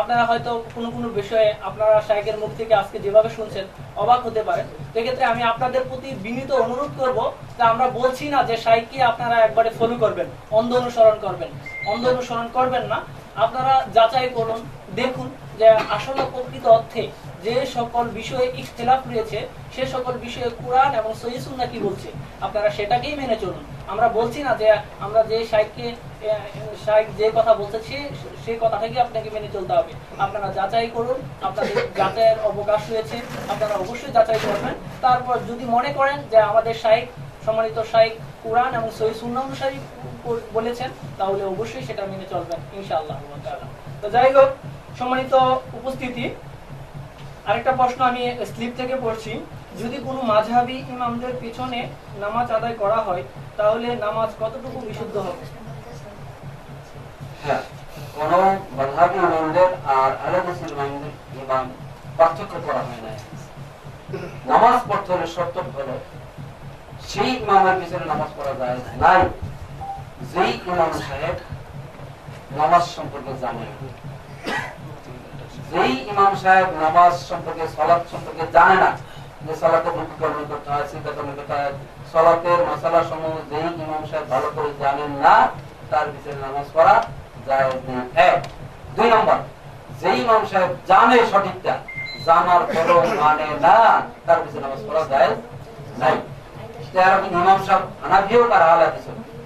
আপনারা হয়তো কোনো কোনো বিষয়ে আপনারা শাইখের মুখ থেকে আজকে যেভাবে শুনছেন অবাক হতে পারে সেক্ষেত্রে আমি আপনাদের প্রতি বিনীত অনুরোধ করব যে আমরা বলছি না যে শাইখকে আপনারা একবারে ফলো করবেন, অন্ধ অনুসরণ করবেন। অন্ধ অনুসরণ করবেন না। আপনারা যাচাই করুন, দেখুন যে আসলে প্রকৃত অর্থে যে সকল বিষয়ে ইখতিলাফ রয়েছে, সে সকল বিষয়ে কোরআন এবং সহি সুন্নাহ কি বলছে? আপনারা সেটাকেই মেনে চলুন। আমরা বলছি না যে আমরা যে শাইখকে শাইখ যে কথা বলতেছি সেই কথাটাকে আপনাকে মেনে চলতে হবে। আপনারা যাচাই করুন, আপনাদের যাচাইয়ের অবকাশ রয়েছে, আপনারা অবশ্যই যাচাই করবেন। তারপর যদি মনে করেন যে আমাদের শাইখ, সম্মানিত শাইখ কোরআন এবং সহি সুন্নাহ অনুসারী বলেছেন, তাহলে অবশ্যই সেটা মেনে চলবেন, ইনশাআল্লাহ। তো যাই হোক সম্মানিত উপস্থিতি, আরেকটা প্রশ্ন আমি স্লিপ থেকে পড়ছি। যদি কোনো মাঝহাবি ইমামদের পিছনে নামাজ আদায় করা হয়, তাহলে নামাজ কতটুকু বিশুদ্ধ হবে? হ্যাঁ কোন মাযহাবী ইমামদের আর আহলে ইমামদের ইমাম পার্থক্য করা হয় না নামাজ পড়তে শর্ত হলো, সেই ইমামের পিছনে নামাজ পড়া যায় নাই। যেই ইমাম সাহেব নামাজ সম্পর্কে জানে যেই ইমাম সাহেব নামাজ সম্পর্কে সলাৎ সম্পর্কে জানে না, যে সলাতে কর্ম করতে হয় সিদ্ধা কর্ম করতে হয়, সলাতের মশলা সমূহ যেই ইমাম সাহেব ভালো করে জানেন না, তার পিছনে নামাজ পড়া যায় এক। দুই নম্বর, যেই ইমাম সাহেব জানে সঠিকটা, জানার পরও মানে না, তার পিছনে নামাজ পড়া যায় নাই। ইমাম সাহেব হানাফিও তার হালাত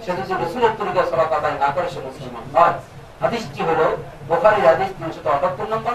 সে যদি রসুলের তরিকা সলাত আদায় না করে, সে মুসলমান নয়। হাদিসটি হলো, বোখারির হাদিস তিনশত আটাত্তর নম্বর।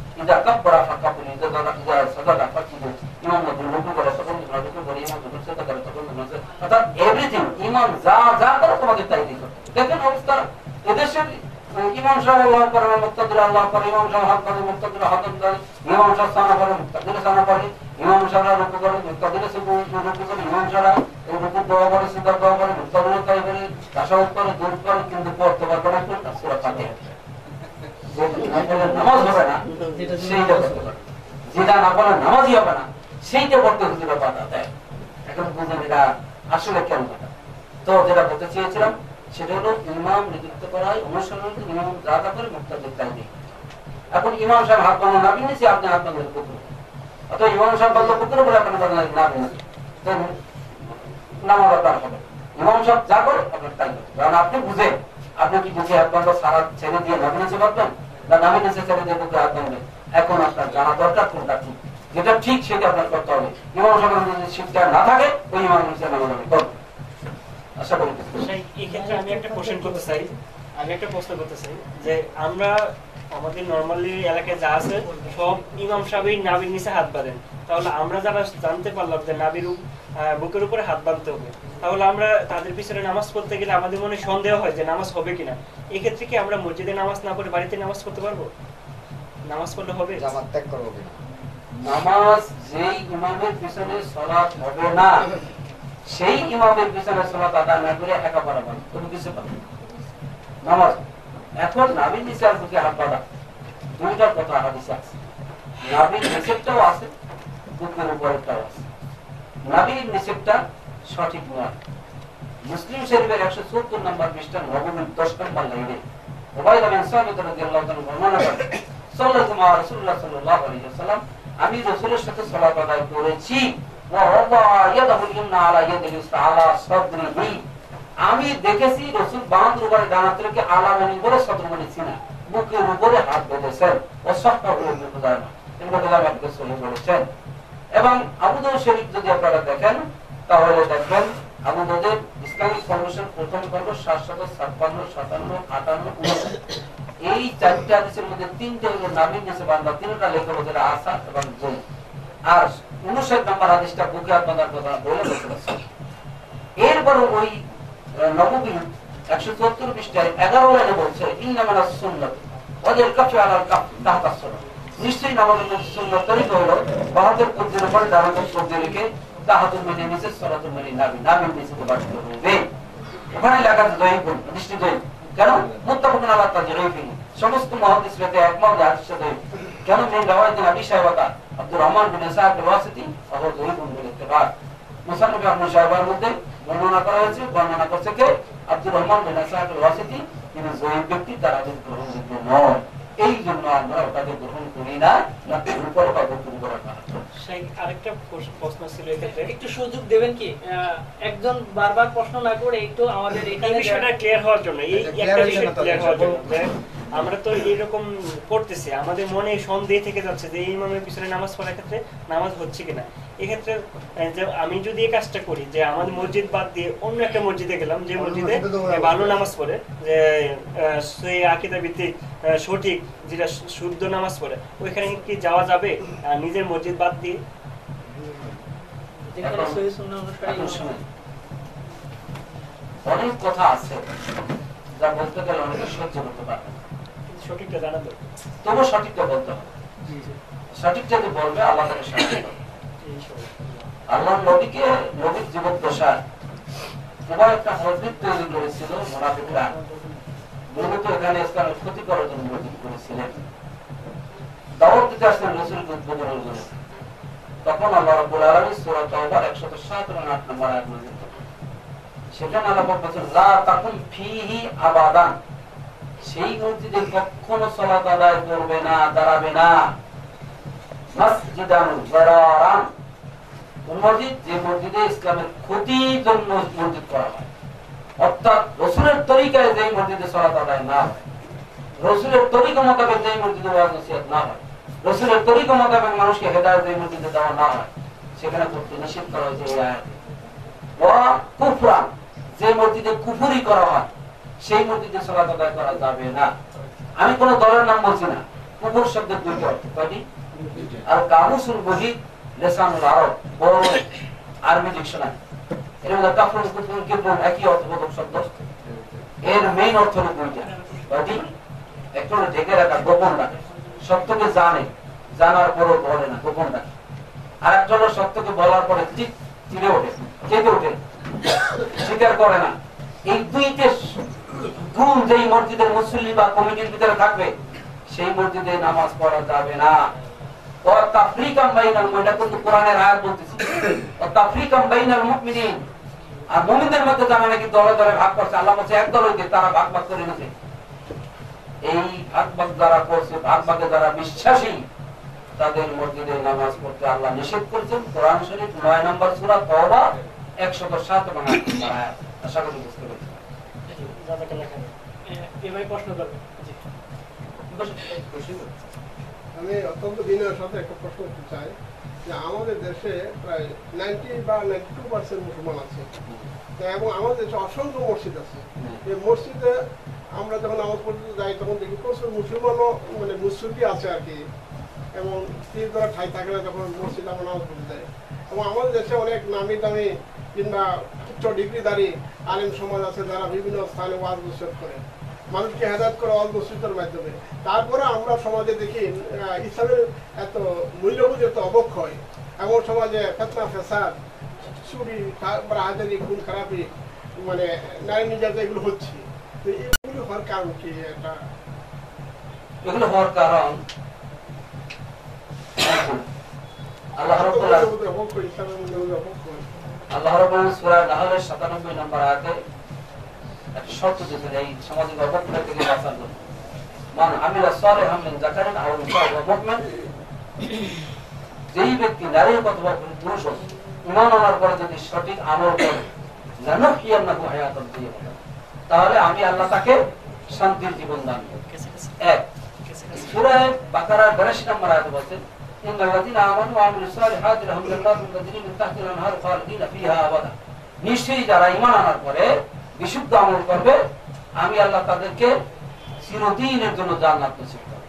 কাব্বারা ফাকাবুল ইদা দাদা ইদা সাদাদা ফাকিদু ইমাম যখন রুকু করে তোমরা রুকু করে ইমাম যখন সেটা করে তোমরা সেজদা অর্থাৎ এভরিথিং ইমাম যা যা করে তোমাদের তাই দিতে। দেখেন অবস্থা এদেশের ইমাম সাহেব আল্লাহ করে মুক্তাদির আল্লাহ করে ইমাম সাহেব হক করে মুক্তাদির হক করে ইমাম সাহেব সানা করে মুক্তাদির সানা করে ইমাম সাহেব রুকু করে মুক্তাদির রুকু করে ইমাম সাহেব রুকু দোয়া করে সিদ্ধা দোয়া করে মুক্তাদির তাই করে তাসাউদ করে দূর করে কিন্তু পড়তে পারবে না সূরা ফাতিহা যেটা না পড়লে নামাজই হবে না, সেইটা এখন বুঝেন এটা আসলে কেন তো যেটা বলতে চেয়েছিলাম, সেটা হলো ইমাম নিযুক্ত অনুসরণ, ইমাম যা করে মুক্তাদের তাই এখন ইমাম সাহেব হাত বাঁধা না বিনেছি আপনি হাত বাঁধলেন কুকুর অথবা ইমাম সাহেব বাঁধলো কুকুর বলে আপনি বাঁধলেন না বিনেছি আপনার হবে ইমাম সাহেব যা করে, আপনার তাই কারণ আপনি বুঝে আপনি কি বুঝে হাত বাঁধা সারা ছেড়ে দিয়ে নামিনে নিচে বাঁধবেন না নামিনে নিচে ছেড়ে দিয়ে বুকে হাত বাঁধবেন এখন আপনার জানা দরকার কোনটা ঠিক? যেটা ঠিক সেটা আপনার করতে হবে। ইমাম সাহেব যদি শিক্ষা না থাকে ওই ইমাম নামাজ আপনি করবেন আশা করি এই ক্ষেত্রে আমি একটা প্রশ্ন করতে চাই। আমি একটা প্রশ্ন করতে চাই যে আমরা আমাদের নর্মালি এলাকায় যা আছে, সব ইমাম সাহেবই নাবির নিচে হাত বাঁধেন। তাহলে আমরা যারা জানতে পারলাম যে নাবির বুকের উপরে হাত বাঁধতে হবে, তাহলে আমরা তাদের পিছনে নামাজ পড়তে গেলে আমাদের মনে সন্দেহ হয় যে নামাজ হবে কিনা। এক্ষেত্রে কি আমরা মসজিদে নামাজ না পড়ে বাড়িতে নামাজ পড়তে পারব? নামাজ পড়লে হবে? জামাত ত্যাগ করব কিনা? নামাজ যেই ইমামের পিছনে সলাৎ হবে না, সেই ইমামের পিছনে সলাৎ আদায় না করে একা পারাবেন তুমি কিছু পাবে নামাজ এখন নাবির নিচে আর বুকে হাত বাঁধা। দুইটার কথা হাদিসে আছে। নাবির নিষেধটাও আছে, বুকের উপরেরটাও আছে। নাবির নিষেধটা সঠিক নয়। মুসলিম শরীফের একশো চুয়াত্তর নম্বর পৃষ্ঠা নবমী দশ নম্বর লাইনে আমি রাসূলের সাথে আমি দেখেছি রাসূল বাঁধ উপরে ডানাত রেখে আলামনি বলে সদরমনি ছিনা বুকের উপরে হাত বেঁধেছেন। বলেছেন। এবং আবু শরীফ যদি আপনারা দেখেন, তাহলে দেখবেন আবু দাউদের ইসলামিক ফাউন্ডেশন প্রথম খন্ড সাতশত ছাপ্পান্ন, সাতান্ন, আটান্ন এই চারটি আদেশের মধ্যে তিনটে হলো নামিন নিচে বান্দা, তিনটা লেখক ওদের আসা এবং জয় আর উনষাট নম্বর হাদিসটা বুকে বাঁধার কথা বলে এরপরে ওই নববী একশো চুয়াত্তর পৃষ্ঠায় মেনে মেনে কেন মুত্তাফাকুন আলা তাজরিফি সমস্ত মুহাদ্দিস রাতে একমত মিন সাহেবাতা আব্দুর রহমান বিন ইসহাক মুসান্নফ আহমদ সাহেবের মধ্যে বর্ণনা করা হয়েছে বর্ণনা করছে কে? আব্দুর রহমান বিন তিনি জয়ীব ব্যক্তি তার হাদিস গ্রহণযোগ্য নয়। এই জন্য আমরা ওটাকে গ্রহণ করি না বা করার কারণে আরেকটা প্রশ্ন- প্রশ্ন ছিল এক্ষেত্রে। একটু সুযোগ দেবেন কি? আহ, একজন বারবার প্রশ্ন না করে একটু আমাদের এখানে বিষয়টা ক্লিয়ার হওয়ার জন্য এই একটা বিষয় ক্লিয়ার হওয়ার জন্য। আমরা তো এরকম করতেছি আমাদের মনে সন্দেহ থেকে যাচ্ছে যে এই ইমামের পিছনে নামাজ পড়ার ক্ষেত্রে নামাজ হচ্ছে কিনা। এক্ষেত্রে যে আমি যদি এই কাজটা করি যে আমাদের মসজিদ বাদ দিয়ে অন্য একটা মসজিদে গেলাম যে মসজিদে মসজিদে ভালো নামাজ পড়ে যে সেই আকিদা ভিত্তিক সঠিক যেটা শুদ্ধ নামাজ পড়ে ওইখানে কি যাওয়া যাবে? নিজের মসজিদ বাদ দিয়ে। অনেক কথা আছে যা বলতে গেলে অনেকে সহ্য করতে পারবে সঠিকটা জানা দরকার। তবু সঠিকটা বলতে হবে। সঠিক যদি বলবে আল্লাহ তাকে সাহায্য করবে। আল্লাহ নবীকে নবীর জীবন দশায় উভয় একটা মসজিদ তৈরি করেছিল মোনাফিকরা। মূলত এখানে ইসলামের ক্ষতি করার জন্য মসজিদ করেছিলেন। তখন আল্লাহ রাব্বুল আলামিন সূরা তাওবার 107 এবং 8 নম্বর আয়াত নাযিল সেখানে আল্লাহ পাক লা তাকুম ফীহি আবাদান। সেই মসজিদে কখনো সলাত আদায় করবে না, দাঁড়াবে না। কোন মসজিদ যে মসজিদে ইসলামের ক্ষতির জন্য মসজিদ করা হয়। অর্থাৎ রসুলের তরিকায় যে মসজিদে সলাত আদায় না হয় রসুলের তরিকা মোতাবেক যে মসজিদে ওয়াজ নসিহত না হয় রসুলের তরিকা মোতাবেক মানুষকে হেদায়ত যে মসজিদে দেওয়া না হয় সেখানে করতে নিষেধ করা হয়েছে এই আয়াতে। ওয়া কুফরান যে মসজিদে কুফুরি করা হয় সেই মসজিদে সলাত আদায় করা যাবে না। আমি কোন দলের নাম বলছি না। কুফুর শব্দের দুইটা অর্থ কয়টি? আর কামুসুল বহিদ লেসানুল আরব বড় আরবি ডিকশনারি এর মধ্যে একই অর্থবোধক শব্দ। এর মেইন অর্থ হলো দুইটা ঢেকে রাখা, গোপন সত্যকে জানে, জানার পরও বলে না, গোপন রাখে। আর সত্যকে বলার পরে ঠিক ওঠে ওঠে স্বীকার করে না। এই দুইটে গুণ যেই মসজিদের মুসল্লি বা কমিটির ভিতরে থাকবে, সেই মসজিদে নামাজ পড়া যাবে না। ও তাফরিকাম বাইনাল এটা কিন্তু কোরআনের আয়াত বলতেছি। ও তাফরিকাম বাইনাল মুমিনিন। আর মুমিনদের মধ্যে জানা নাকি দলে দলে ভাগ করছে আল্লাহ বলছে এক দল হইতে তারা ভাগ ভাগ করে নিয়েছে। এই ভাগ ভাগ যারা করছে ভাগ ভাগে যারা বিশ্বাসী তাদের মসজিদে নামাজ পড়তে আল্লাহ নিষেধ করেছেন। কোরআন শরীফ নয় নম্বর সূরা তওবা 107 এবং 8 নম্বর আয়াত। আশা করি বুঝতে পেরেছেন। জাযাকাল্লাহ খাইর। এ- এভাবে প্রশ্ন করবে জি। আমি অত্যন্ত বিনয়ের সাথে একটা প্রশ্ন করতে চাই যে আমাদের দেশে প্রায় নাইনটি বা নাইনটি টু পার্সেন্ট মুসলমান আছে। এবং আমাদের দেশে অসংখ্য মসজিদ আছে। এই মসজিদে আমরা যখন নামাজ পড়তে যাই, তখন দেখি প্রচুর মুসলমানও মানে মুসলিমই আছে আর কি। এবং স্থির করা ঠাই থাকে না যখন মসজিদে আমরা নামাজ পড়তে যাই। এবং আমাদের দেশে অনেক নামি দামি কিংবা উচ্চ ডিগ্রিধারী আলিম সমাজ আছে, যারা বিভিন্ন স্থানে ওয়াজ নসিহত করে। মানুষকে হেদায়ত করে ওয়াজ নসিহতের মাধ্যমে। তারপরে আমরা সমাজে দেখি ইসলামের এত মূল্যবোধ এত অবক্ষয়। এমন সমাজে ফেতনা ফেসাদ চুরি হাজারি খুন খারাপি মানে নারী নির্যাতন এগুলো হচ্ছে। তো এগুলো হওয়ার কারণ কি এটা? এগুলো হওয়ার কারণ আল্লাহ রাব্বুল আলামিন সূরা নাহলের 97 নম্বর আয়াতে একটা শর্ত দিয়েছেন এই সামাজিক অবক্ষয় থেকে বাঁচার জন্য মান আমিলা সালিহাম মিন যাকারিন আও উনসা ওয়া মুমিন যেই ব্যক্তি নারী অথবা পুরুষ হোক ঈমান আনার পরে যদি সঠিক আমল করে লানুহিয়ান্নাহু হায়াতান তাইয়্যিবা তাহলে আমি আল্লাহ তাকে শান্তির জীবন দান করব এক সূরা বাকারা 82 নম্বর আয়াতে বলছে إن الذين آمنوا وعملوا الصالحات لهم جنات تجري من تحتها الأنهار خالدين فيها أبدا নিশ্চয়ই যারা ঈমান আনার পরে বিশুদ্ধ আমল করবে, আমি আল্লাহ তাদেরকে চিরদিনের জন্য জান্নাত নসিব করব।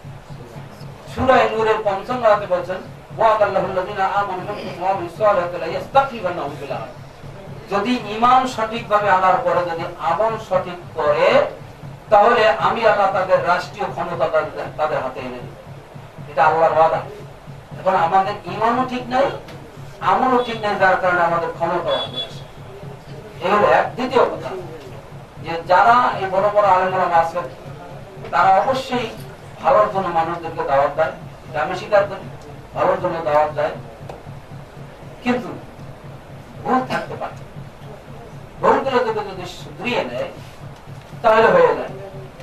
সূরা নূরের পঞ্চম আয়াতে আরদ যদি সঠিকভাবে আনার পরে যদি আমল সঠিক করে, তাহলে আমি আল্লাহ তাদের রাষ্ট্রীয় ক্ষমতা তাদের- হাতে এনে এটা আল্লাহর ওয়াদা। এখন আমাদের ইমানও ঠিক নাই, আমলও ঠিক নাই, যার কারণে আমাদের ক্ষমতা এই এক। দ্বিতীয় কথা যে যারা এই বড় বড় আলেমরা আছেন তারা অবশ্যই ভালোর জন্য মানুষদেরকে দাওয়াত দেয় আমি স্বীকার করি, ভালোর জন্য দাওয়াত দেয়। কিন্তু ভুল থাকতে পারে। ভুলগুলো থেকে যদি শুধরিয়ে নেয়, তাহলে হয়ে যায়।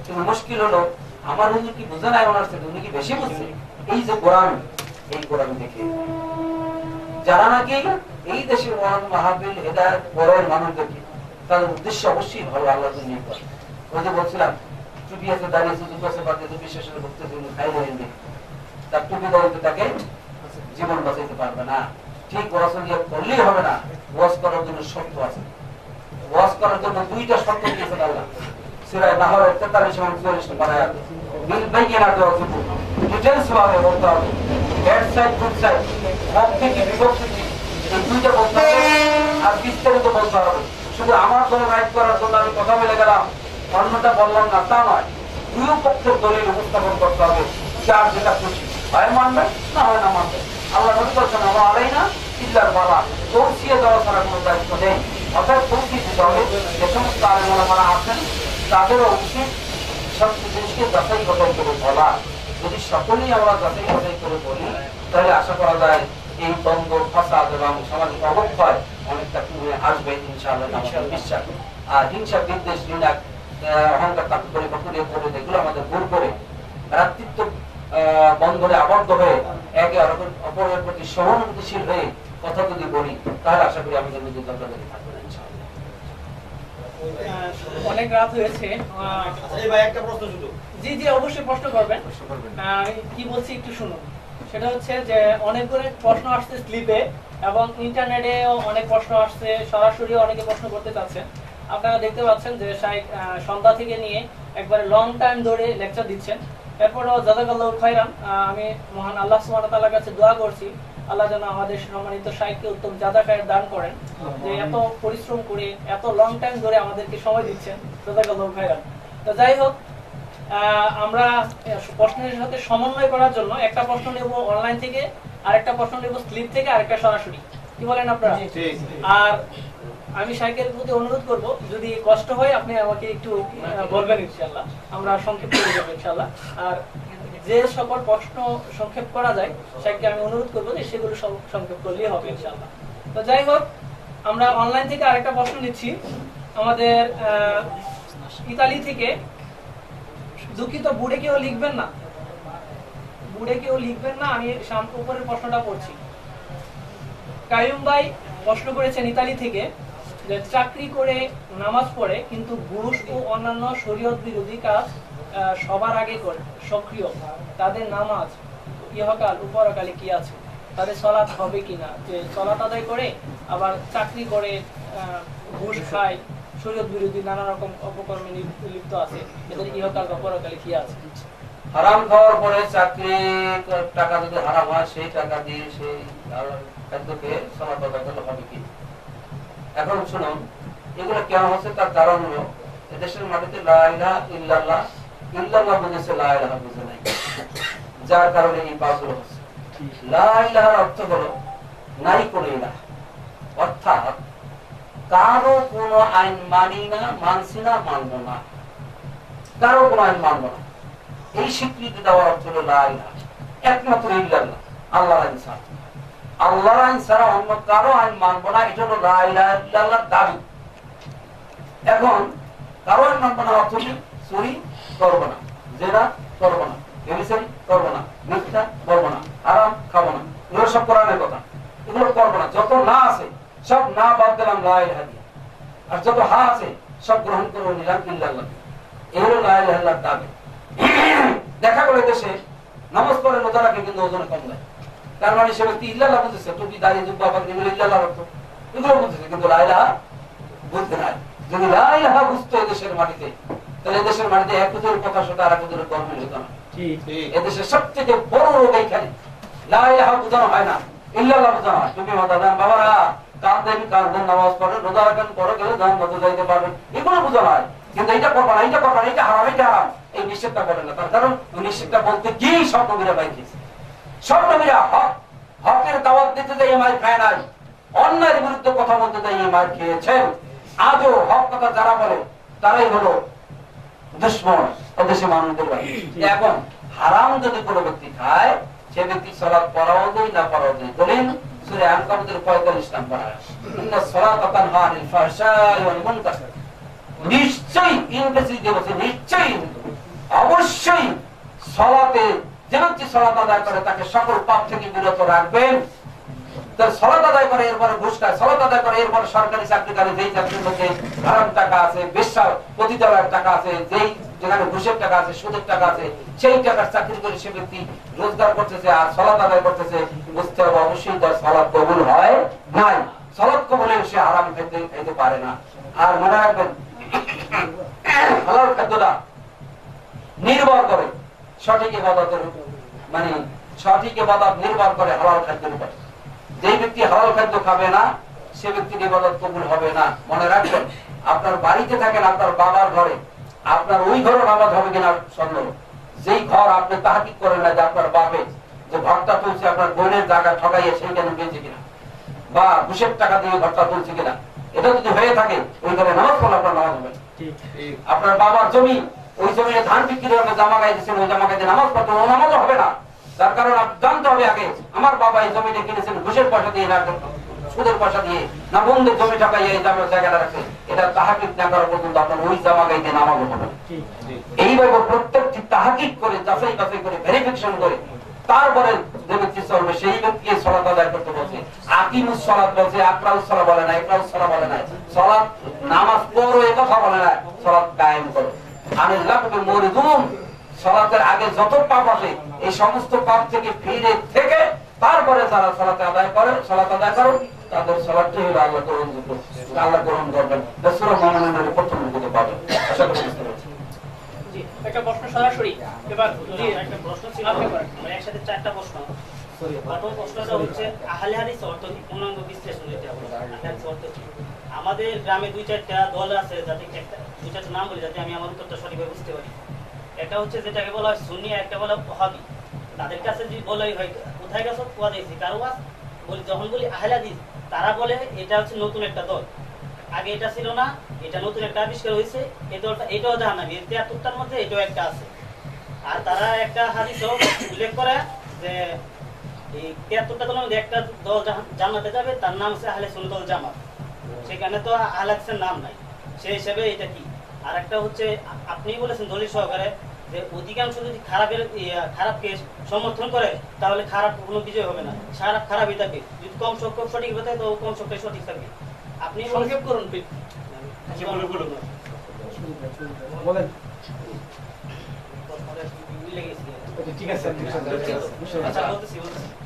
কিন্তু মুশকিল হলো, আমার হুজুর কি বুঝে নাই ওনার থেকে? উনি কি বেশি বুঝছে? এই যে কোরআন, এই কোরআন দেখে। যারা নাকি এই দেশের মহান মাহাবিল হেদায়ত বড়ের মানুষদেরকে তাদের উদ্দেশ্য অবশ্যই ভালো আল্লাহ যে বলছিলাম, টুপি আছে দাঁড়িয়েছে জুতো আছে দিয়ে বিশ্বাস করে ভুগতেছে উনি খাই দেয়নি তার টুপি দাঁড়িয়ে তাকে জীবন বাঁচাইতে পারবে না। ঠিক ওয়াজ করলেই হবে না ওয়াজ করার জন্য শর্ত আছে। ওয়াজ করার জন্য দুইটা শর্ত দিয়েছেন আল্লাহ। সুরায় নাহরের 43 এবং 44 নম্বর আয়াত। বিল বাইয়িনাত ওয়া যুবুর ডিটেইলস ভাবে বলতে হবে। ব্যাড সাইড গুড সাইড হক থেকে বিপক্ষ থেকে এই দুইটা বলতে হবে আর বিস্তারিত বলতে হবে। শুধু আমার দল রাইট করার জন্য আমি কথা বলে গেলাম। অন্যটা বললাম না, তা নয়। দুই পক্ষের দলিল উপস্থাপন করতে হবে, যার যেটা খুশি। হয় মানবে না হয় না মানবে আল্লাহ নবী বলছেন আমার আলাই না ইল্লার বালা। পৌঁছিয়ে দেওয়া ছাড়া কোনো দায়িত্ব নেই। অর্থাৎ পৌঁছিয়ে দিতে হবে যে সমস্ত আলেমারা আছেন, তাদেরও উচিত সব জিনিসকে যাচাই বাছাই করে বলা। যদি সকলেই আমরা যাচাই বাছাই করে বলি, তাহলে আশা করা যায় এই দ্বন্দ্ব, ফাসাদ এবং সামাজিক অবক্ষয় অনেকটা কমে আসবে ইনশাআল্লাহ বিশ্বাস। আর হিংসা বিদ্বেষ ঘৃণা অহংকার করে বকুলিয়ে করে এগুলো আমাদের দূর করে আহ, বন্ধনে আবদ্ধ হয়ে একে অপরের প্রতি সহানুভূতিশীল হয়ে কথা যদি বলি তাহলে আশা করি আমাদের মধ্যে যন্ত্রণা থাকবে না ইনশাআল্লাহ। আহ, অনেক রাত হয়েছে। আহ, এই ভাই একটা প্রশ্ন শুধু। জি জি অবশ্যই প্রশ্ন করবেন। কি বলছি একটু শুনুন। সেটা হচ্ছে যে অনেকগুলো প্রশ্ন আসছে স্লিপে। এবং ইন্টারনেটেও অনেক প্রশ্ন আসছে সরাসরি অনেকে প্রশ্ন করতে চাচ্ছেন। আপনারা দেখতে পাচ্ছেন যে আহ, সন্ধ্যা থেকে নিয়ে একবারে লং টাইম ধরে লেকচার দিচ্ছেন। এরপরও জাজাকাল্লাহ খাইরাম আমি মহান আল্লাহ সুবহানাহু তাআলার কাছে দোয়া করছি আল্লাহ যেন আমাদের সম্মানিত শাইখকে উত্তম জাজা খায়ের দান করেন যে এত পরিশ্রম করে এত লং টাইম ধরে আমাদেরকে সময় দিচ্ছেন জাজাকাল্লাহ খাইরাম তো যাই হোক আহ, আমরা প্রশ্নের সাথে সমন্বয় করার জন্য একটা প্রশ্ন নেব অনলাইন থেকে। আর একটা প্রশ্ন নেব স্লিপ থেকে আরেকটা সরাসরি। কি বলেন আপনারা? আর আমি সাইকের প্রতি অনুরোধ করব যদি কষ্ট হয় আপনি আমাকে একটু বলবেন ইনশাআল্লাহ। আমরা সংক্ষেপ করে দেবো ইনশাআল্লাহ। আর যে সকল প্রশ্ন সংক্ষেপ করা যায় সাইকে আমি অনুরোধ করব যে সেগুলো সংক্ষেপ করলেই হবে ইনশাআল্লাহ। তো যাই হোক আমরা অনলাইন থেকে আরেকটা প্রশ্ন নিচ্ছি। আমাদের আহ, ইতালি থেকে দুঃখিত বুড়ে কেউ লিখবেন না। বুড়ে কেউ লিখবেন না, আমি উপরের প্রশ্নটা পড়ছি। কায়ুম ভাই প্রশ্ন করেছেন ইতালি থেকে যে চাকরি করে নামাজ পড়ে, কিন্তু ঘুষ ও অন্যান্য শরীয়ত বিরোধী কাজ সবার আগে করে, সক্রিয়। তাদের নামাজ, ইহকাল, উপরকালে কি আছে? তাদের সলাৎ হবে কিনা? যে সলাৎ আদায় করে, আবার চাকরি করে ঘুষ খায়, শরীয়ত বিরোধী নানা রকম অপকর্মে লিপ্ত আছে, এদের ইহকাল বা কি আছে? হারাম খাওয়ার পরে চাকরি, টাকা যদি হারাম হয়, সেই টাকা দিয়ে সেই খাদ্যকে করলে হবে কি এখন শুনুন, এগুলো কেন হচ্ছে তার কারণ হলো, এদেশের মাটিতে লাইলা ইল্লাল্লাহ ইল্লাল্লাহ বুঝেছে লাইলাহ বুঝে নাই। যার কারণে এই পাপগুলো হচ্ছে। লাইলাহার অর্থ হলো নাই কোনো ইলাহ। অর্থাৎ কারও কোনো আইন মানি না, মানছি না, মানবো না। কারও কোনো আইন মানবো না। এই স্বীকৃতি দেওয়ার অর্থ হলো লা ইলাহা। একমাত্র ইল্লাল্লাহ, আল্লাহর আইন ছাড়া। আল্লাহর আইন ছাড়া অন্য কারও আইন মানবো না, এটা হলো লা ইলাহা দাবি। এখন কারও আইন মানবো না অর্থ কি? চুরি করব না, জেনা করব না ব্যভিচারী করব না, মিথ্যা করব না আরাম খাব না, এগুলো সব কোরআনের কথা। এগুলো করব না, যত না আছে, সব না বাদ দিলাম লা ইলাহা দিয়ে আর যত হা আছে, সব গ্রহণ করে নিলাম ইল্লাল্লাহ। এই হলো লা দাবি। দেখা করে দেশে নামাজ পড়ে রোজা রাখে কিন্তু ওজনে কম দেয়। তার মানে সে ব্যক্তি ইল্লাল্লাহ বুঝেছে টুপি দাঁড়িয়ে যুদ্ধ আবার এগুলো ইল্লাল্লাহ অর্থ এগুলো বুঝেছে কিন্তু লাইলাহা বুঝতে নাই। যদি লাইলাহা বুঝতো এদেশের মাটিতে তাহলে এদেশের মাটিতে এক হুজুর কথা শোনা আর এক হুজুরের কর্ম হতো না। এদেশের সব থেকে বড় রোগ এইখানে। লাইলাহা বোঝানো হয় না ইল্লাল্লাহ বোঝানো হয়। তুমি মাথা দেন বাবারা কাঁদেন কাঁদেন নামাজ পড়ে রোজা রাখেন পরে গেলে দান মতো যাইতে পারবেন এগুলো বোঝানো হয়। কিন্তু এইটা করবা না এইটা করবা না এইটা হারাম এইটা হারাম। এই নিষেধটা করে না তার কারণ নিষেধটা বলতে গিয়েই সব নবীরা বাইক সব নবীরা হক, হকের দাওয়াত দিতে যাই মার খায় নাই, অন্যায়ের বিরুদ্ধে কথা বলতে যাই মার খেয়েছেন, আজও হক কথা যারা বলে, তারাই হলো দুশ্মন মানুষদের। এখন হারাম যদি কোনো ব্যক্তি খায়, সে ব্যক্তি দেয় না দেয় বলেন, সুরে পঁয়তাল্লিশ নাম্বার। নিশ্চয়ই ইংরেজি নিশ্চয়ই অবশ্যই সলাতে যে সলাত আদায় করে তাকে সকল পাপ থেকে বিরত রাখবেন। সলাত আদায় করে, এরপরে ঘুষ খায় সলাত আদায় করে, এরপরে সরকারি চাকরি করে, যেই চাকরির মধ্যে হারাম টাকা আছে টাকা আছে, যেই যেখানে ঘুষের টাকা আছে, সুদের টাকা আছে, সেই টাকার চাকরি করে সে ব্যক্তি রোজগার করতেছে আর সলাত আদায় করতেছে, বুঝতে হবে অবশ্যই তার কবুল হয় নাই। সলাৎ কবুল সে হারাম খাইতে খাইতে পারে না। আর মনে রাখবেন, <coughs> হালাল খাদ্যটা নির্ভর করে। সঠিক ইবাদতের মানে সঠিক ইবাদত নির্ভর করে হালাল খাদ্যের উপর। যেই ব্যক্তি হালাল খাদ্য খাবে না সে ব্যক্তির ইবাদত কবুল হবে না। মনে রাখবেন আপনার বাড়িতে থাকেন আপনার বাবার ঘরে আপনার ওই ঘরে নামাজ হবে কিনা সন্দেহ। যেই ঘর আপনি তাহাকিক করেন না যে আপনার বাপে যে ঘরটা তুলছে আপনার বোনের জায়গা ঠকাইয়ে সেইখানে পেয়েছে কিনা? বা ঘুষের টাকা দিয়ে ঘরটা তুলছে কিনা? এটা যদি হয়ে থাকে ওই ঘরে নামাজ পড়লে আপনার নামাজ হবে। আপনার বাবার জমি ওই জমিতে ধান বিক্রি করে জামা গায়ে দিচ্ছেন ওই জামা গায়ে নামাজ পড়তে ও নামাজও হবে না। তার কারণ জানতে হবে আগে, আমার বাবা এই জমিটা কিনেছেন ঘুষের পয়সা দিয়ে না সুদের পয়সা দিয়ে, না বন্ধু জমি টাকা এই জামা জায়গাটা রাখছে এটা তাহাকিক না করা পর্যন্ত আপনার ওই জামা গাইতে নামাবো হবে এইভাবে প্রত্যেকটি তাহাকিক করে, যাচাই বাছাই করে ভেরিফিকেশন করে, তারপরে যে ব্যক্তি চলবে, সেই ব্যক্তিকে সলাত আদায় করতে বলছে। আকিমুস সলাত বলছে, আকরাউস সলা বলে না ইকরাউস সলা বলে না। সলাত নামাজ পড়ো, এ কথা বলে না সলাত কায়েম করো আনিল্লাহ মরিদুম সলাতের আগে যত পাপ আছে এই সমস্ত পাপ থেকে ফিরে থেকে তারপরে যারা সলাতে আদায় করে, সলাত আদায় করো তাদের সলাটটি হলো আল্লাহ গ্রহণযোগ্য আল্লাহ গ্রহণ করবেন। বেসুরা মহামানের প্রথম দিকে পাবেন। একটা প্রশ্ন সরাসরি। এবার একটা প্রশ্ন ছিল। মানে একসাথে চারটা প্রশ্ন। প্রথম প্রশ্নটা হচ্ছে, আহলে হাদিস অর্থ পূর্ণাঙ্গ বিশ্লেষণ আহলে হাদিস অর্থ আমাদের গ্রামে দুই চারটা দল আছে যাতে দুই চারটা নাম বলি যাতে আমি আমার উত্তরটা সঠিকভাবে বুঝতে পারি। একটা হচ্ছে যেটাকে বলা হয় সুন্নি একটা বলা ওহাবি তাদের কাছে যদি বলাই হয় কোথায় গেছো? কোয়া দেখছি। কারও বলি, যখন বলি আহলে হাদিস, তারা বলে এটা হচ্ছে নতুন একটা দল। আগে এটা ছিল না, এটা নতুন একটা আবিষ্কার হয়েছে এই দলটা, এটাও জাহান্নামী। এর তিয়াত্তরটার মধ্যে এটাও একটা আছে। আর তারা একটা হাদিসও উল্লেখ করে যে এই তিয়াত্তরটা দলের মধ্যে একটা দল জান্নাতে যাবে, তার নাম হচ্ছে আহলে সুন্নাতুল জামাত। সেখানে তো আহলে নাম নাই। সেই হিসেবে এটা কি? আর একটা হচ্ছে আপনি বলেছেন দলিল সহকারে যে অধিকাংশ যদি খারাপের ইয়া, খারাপকে সমর্থন করে তাহলে খারাপ কোনো বিজয় হবে না। খারাপ খারাপই থাকবে যদি কম সংখ্যক সঠিক হবে তো কম সংখ্যক সঠিক থাকবে আপনি সংক্ষেপ করুন বলুন, বলুন। বলেন। ঠিক আছে আচ্ছা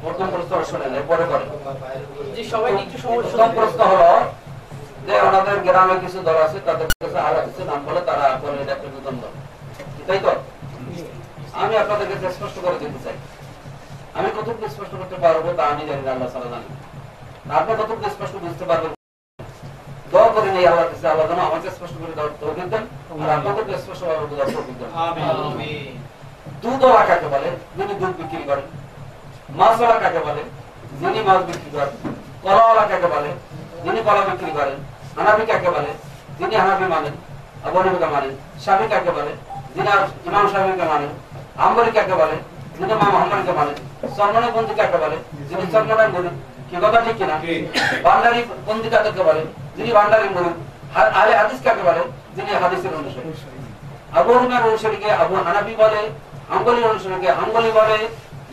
প্রথম প্রশ্ন হলো যে ওনাদের গ্রামে কিছু দল আছে তাদের কাছে আলাদা কিছু নাম বলে তারা বলে এটা দল তাই তো? আমি আপনাদের কাছে স্পষ্ট করে দিতে চাই। আমি কতটুকু স্পষ্ট করতে পারব তা আমি জানি আল্লাহ সালা জানি। আপনি কতটুকু স্পষ্ট বুঝতে পারবেন? দোয়া করে নেই আল্লাহ কাছে আল্লাহ যেন আমাকে স্পষ্ট করে দেওয়ার তৌফিক দেন আর আপনাদেরকে স্পষ্ট ভাবে বোঝার তৌফিক দেন। দুধ কাকে বলে? যিনি দুধ বিক্রি করেন। মাছ ওলা কাকে বলে? যিনি মাছ বিক্রি করেন। কলা ওলা কাকে বলে? যিনি কলা বিক্রি করেন। হানাবি কাকে বলে? যিনি হানাবি মানেন আবু হানিফাকে মানেন শাফি কাকে বলে? যিনি ইমাম শাফিকে মানেন আম্বরি কাকে বলে? যিনি ইমাম হাম্বলিকে মানেন সলমানের বন্দি কাকে বলে? যিনি সলমানের বলি কি কথা ঠিক কিনা? ভান্ডারি বন্দি কাকে বলে? যিনি ভান্ডারি বলি আলে হাদিস কাকে বলে? যিনি হাদিসের অনুসারী। আবু হানিফার অনুসারীকে আবু হানাফি বলে হাম্বলির অনুসারীকে হাম্বলি বলে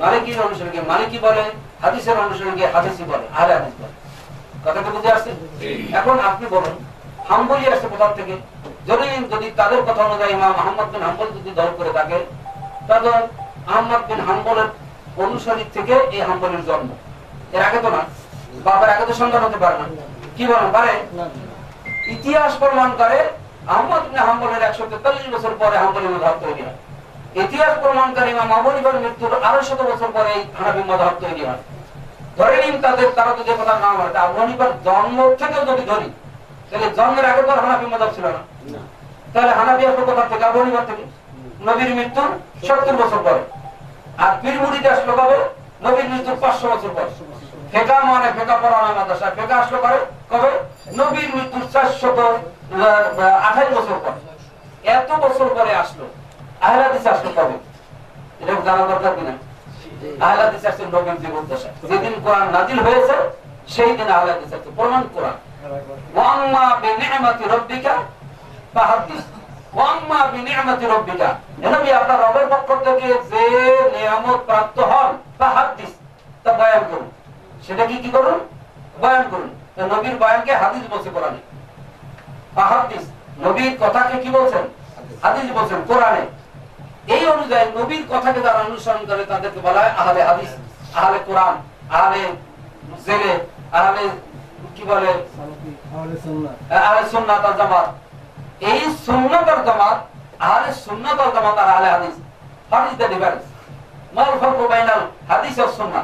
মালিকির অনুসারীকে মালিকি বলে হাদিসের অনুসারীকে হাদিসি বলে আহলে হাদিস বলে। এখন আপনি বলুন, হাম্বলি আসছে কোথা থেকে? যদি যদি তাদের কথা অনুযায়ী বিন হাম্বল যদি দল করে থাকে আহমদ বিন হাম্বলের অনুসারী থেকে এই হাম্বলির জন্ম। এর আগে তো না, বাবার আগে তো সন্তান হতে পারে না। কি বলেন, পারে? ইতিহাস প্রমাণ করে আহমদ বিন হাম্বলের একশো তেতাল্লিশ বছর পরে হাম্বলি মধাব তৈরি হয়। ইতিহাস প্রমাণ করে ইমাম আবু মৃত্যুর আরও শত বছর পরে এই হানাফি মধাব তৈরি হয়। ধরে নিন তাদের, তারা তো যে কথা নাম হয় আবু হানিফার জন্ম থেকে যদি ধরি, তাহলে জন্মের আগে তো হানাফি মধাব ছিল না। তাহলে হানাফি আসলো কোথা থেকে আবু হানিফার থেকে? নবীর মৃত্যুর সত্তর বছর পরে। আর পীর মুড়িতে আসলো কবে? নবীর মৃত্যুর পাঁচশো বছর পর। ফেকা মানে ফেকা পড়ানো মাদ্রাসা। ফেকা আসলো কবে? কবে? নবীর মৃত্যুর চারশত আঠাশ বছর পর। এত বছর পরে আসলো। আহলাদিস আসলো কবে? এটা জানা দরকার কিনা? রবের পক্ষ থেকে যে নিয়ামত প্রাপ্ত হন তা বয়ান করুন। সেটা কি কি করুন? বয়ান করুন। নবীর বয়ানকে হাদিস বলছে কোরআনে। ফাহাদ্দিস নবীর কথাকে কি বলছেন? হাদিস বলছেন কোরআনে। এই অনুযায়ী নবীর কথাকে যারা অনুসরণ করে তাদেরকে বলা হয় আহলে হাদিস আহলে কোরআন আহলে জেলে আহলে কি বলে? আহলে সুন্নাত। ওয়াল জামাত। এই সুন্নাত ওয়াল জামাত আহলে সুন্নাত ওয়াল জামাত আর আহলে হাদিস। হোয়াট ইজ দ্য ডিফারেন্স মাল ফারকু বাইনাল হাদিস ওয়াস সুন্নাহ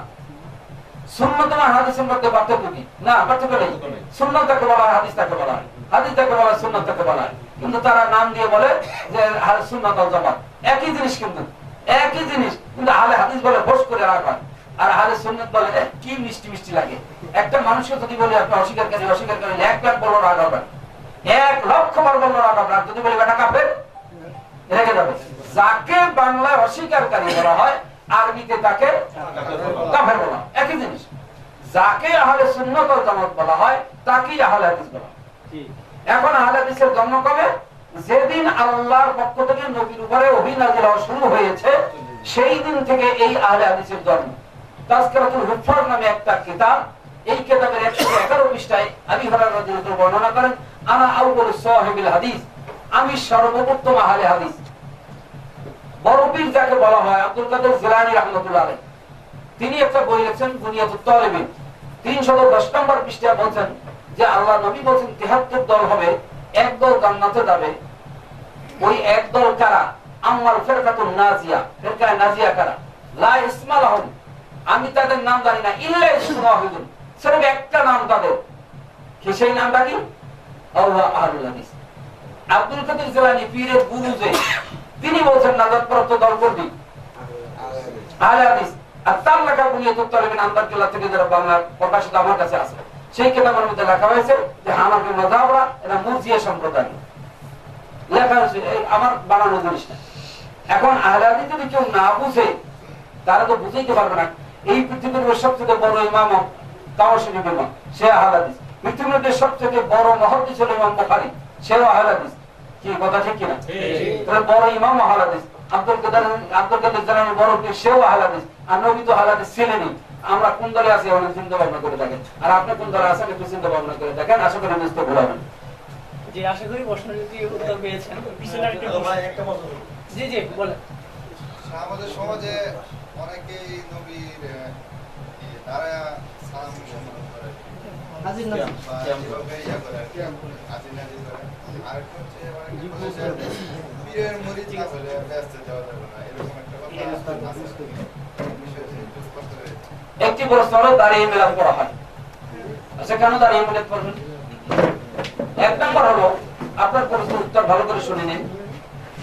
সুন্নাত আর হাদিসের মধ্যে পার্থক্য কি? না পার্থক্য নেই। সুন্নাত তাকে বলা হয় হাদিস তাকে বলা হয়। হাদিস তাকে বলা সুন্নাত তাকে বলা কিন্তু তারা নাম দিয়ে বলে যে, আহলে সুন্নাত ওয়াল জামাত। একই জিনিস কিন্তু, একই জিনিস। কিন্তু আহলে হাদিস বলে হোস করে রাখা আর আহলে সুন্নাত বলে কি মিষ্টি মিষ্টি লাগে। একটা মানুষকে যদি বলে, আপনি অস্বীকার করেন অস্বীকার করেন একবার বলল রাগ হবে। এক লক্ষ বার বলল রাগ হবে। আর যদি বলি, বেটা কাফের রেগে যাবে। যাকে বাংলায় অস্বীকারী বলা হয়, আরবিতে তাকে কাফের বলা একই জিনিস। যাকে আহলে সুন্নত জামাত বলা হয়, তাকেই আহলে হাদিস বলা হয়। এখন আহলে জন্ম কবে? যেদিন আল্লাহর পক্ষ থেকে নবীর উপরে অভিনাজিল শুরু হয়েছে, সেই দিন থেকে এই আহলে হাদিসের জন্ম। হুফাজ নামে একটা কিতাব, এই কিতাবের 111 পৃষ্ঠায় আবি রাদিয়াল্লাহু বর্ণনা করেন, আনা হাদিস আমি আহলে হাদিস। যাকে বলা হয় আব্দুল কাদের জিলানী তিনি একটা বই লিখছেন বুনিয়াতুত তালিবিন। 310 নম্বর পৃষ্ঠায় বলছেন যে আল্লাহ নবী বলছেন 73 দল হবে এক দল জান্নাতে যাবে। ওই এক দল কারা? ফিরকাতুন নাজিয়া। ফিরকায়ে নাজিয়া কারা? লা আমি তাদের নাম জানি না। ইল্লা ইসমাহুদুন সির্ফ একটা নাম তাদের। কি সেই নামটা কি? আল্লাহ আহলুল হাদিস। আব্দুল কাদের জিলানী পীরের গুরু যে তিনি বলছেন নাজাত প্রাপ্ত দল করবি? আহলে হাদিস। আর তার লেখা বুনিয়াতুত তালিবিন আন্দারকিল্লাহ থেকে যারা বাংলা প্রকাশিত আমার কাছে আছে। সেই কিতাবের মধ্যে লেখা হয়েছে যে হানাফি মাযহাবরা এরা মুরজিয়া সম্প্রদায়। লেখা হয়েছে আমার বানানো জিনিস না এখন আহলে হাদিস যদি কেউ না বুঝে তারা তো বুঝাইতে পারবে না। এই পৃথিবীর সবথেকে বড় ইমাম সে আহলে হাদিস। পৃথিবীর সবথেকে বড় হলো ইমাম বুখারী সেও আহলে হাদিস। কি কথা ঠিক কিনা? তাহলে বড় ইমাম আহলে হাদিস। আব্দুল কাদের আব্দুল কাদের জালানী বড় সেও আহলে হাদিস। আর নবী তো আহলে হাদিস ছিলেনই। আমরা কোন দলে আছি অনেক চিন্তা ভাবনা করে দেখেন আর আপনি কোন দলে আছেন একটু চিন্তা ভাবনা করে দেখেন আশা করি বুঝতে ভুলাবেন জি আশা করি প্রশ্নটি উত্তর পেয়েছেন পিছনে আরেকটা জি জি বলেন আমাদের সমাজে অনেকেই নবীর আহ, সালাম সম্মান করে হাজির বা নাজির এভাবে করে আর কি। হাজির নাজির করে। আরেকটা হচ্ছে অনেকে পীরের মুরিদ না ব্যস্ত যাওয়া যাবে না। এরকম একটা কথা একটি প্রশ্ন দাঁড়িয়ে মিলাদ পড়া হয়। আচ্ছা কেন দাঁড়িয়ে মিলাদ পড়বেন এক নম্বর হলো, আপনার প্রশ্নের উত্তর ভালো করে শুনে নিন।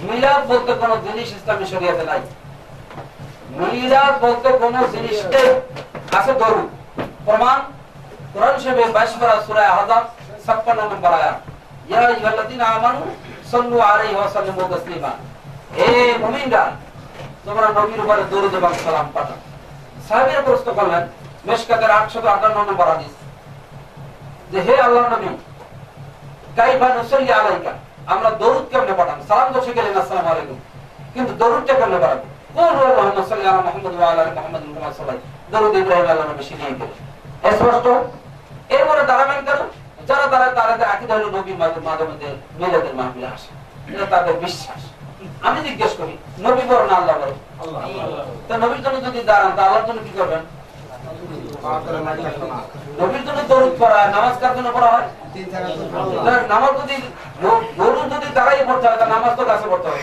মিলাদ বলতে কোন জিনিস ইসলামী শরিয়াতে নাই। মিলাদ বলতে জিনিসটাই আছে দরুদ প্রমাণ, কোরআন শরীফে 22 পারা সূরা আহজাব 56 নম্বর আয়াত। ইয়া আমানু আলাইহি ওয়া তাসলিমা। মুমিনরা, তোমরা নবীর উপরে দরুদ এবং সালাম পাঠাও। সাহাবীরা প্রশ্ন করলেন, মেশকাতের 858 নম্বর হাদিস। যে, হে আল্লাহর নবী আলাইকা, আমরা দরুদ কেমনে সালাম শিখেলেন আসসালামু আলাইকুম। কিন্তু দরুদটা কেমনে পাঠাবো কোন ওয়া আলা আলি মুহাম্মাদ কামা দরুদ ইব্রাহিম আল্লাহ নবী শিখিয়ে গেলেন স্পষ্ট? এরপরে দাঁড়াবেন কেন যারা তারা তাদের আকীদা নবীর মাধ্যমে মিলাদের আসে। এটা তাদের বিশ্বাস। আমি জিজ্ঞেস করি নবী না আল্লাহ বড় তা নবীর জন্য যদি দাঁড়ান তা আল্লাহর জন্য কি করবেন? নবীর জন্য দরুদ পড়া নামাজ কার জন্য পড়া হয়? নামাজ যদি দরুদ যদি দাঁড়াই পড়তে হয় তা নামাজ তো কাছে পড়তে হবে।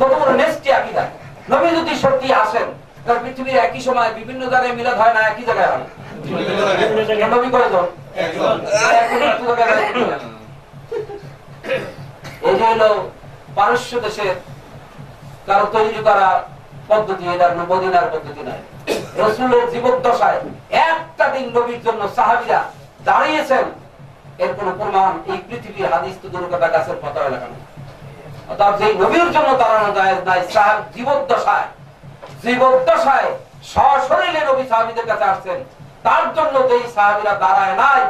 কত বড় নেক্সটি আকিদা। নবী যদি সত্যি আসেন তাহলে পৃথিবীর একই সময় বিভিন্ন জায়গায় মিলাদ হয় না একই জায়গায় হয়? নবী কয়জন একজন একটু জায়গায়। এই যে হলো পারস্য দেশের কারও তৈরি করা পদ্ধতি এটা মদিনার পদ্ধতি নয়। রসুলের জীবদ্দশায় একটা দিন নবীর জন্য সাহাবিরা দাঁড়িয়েছেন, এর কোন প্রমাণ এই পৃথিবীর হাদিস তো দুর্গতা গাছের পাতায় লাগানো অর্থাৎ যে নবীর জন্য দাঁড়ানো যায় নাই, সাহাব জীবদ্দশায় জীবদ্দশায় সশরীরে নবী সাহাবিদের কাছে আসছেন। তার জন্য যেই সাহাবিরা দাঁড়ায় নাই,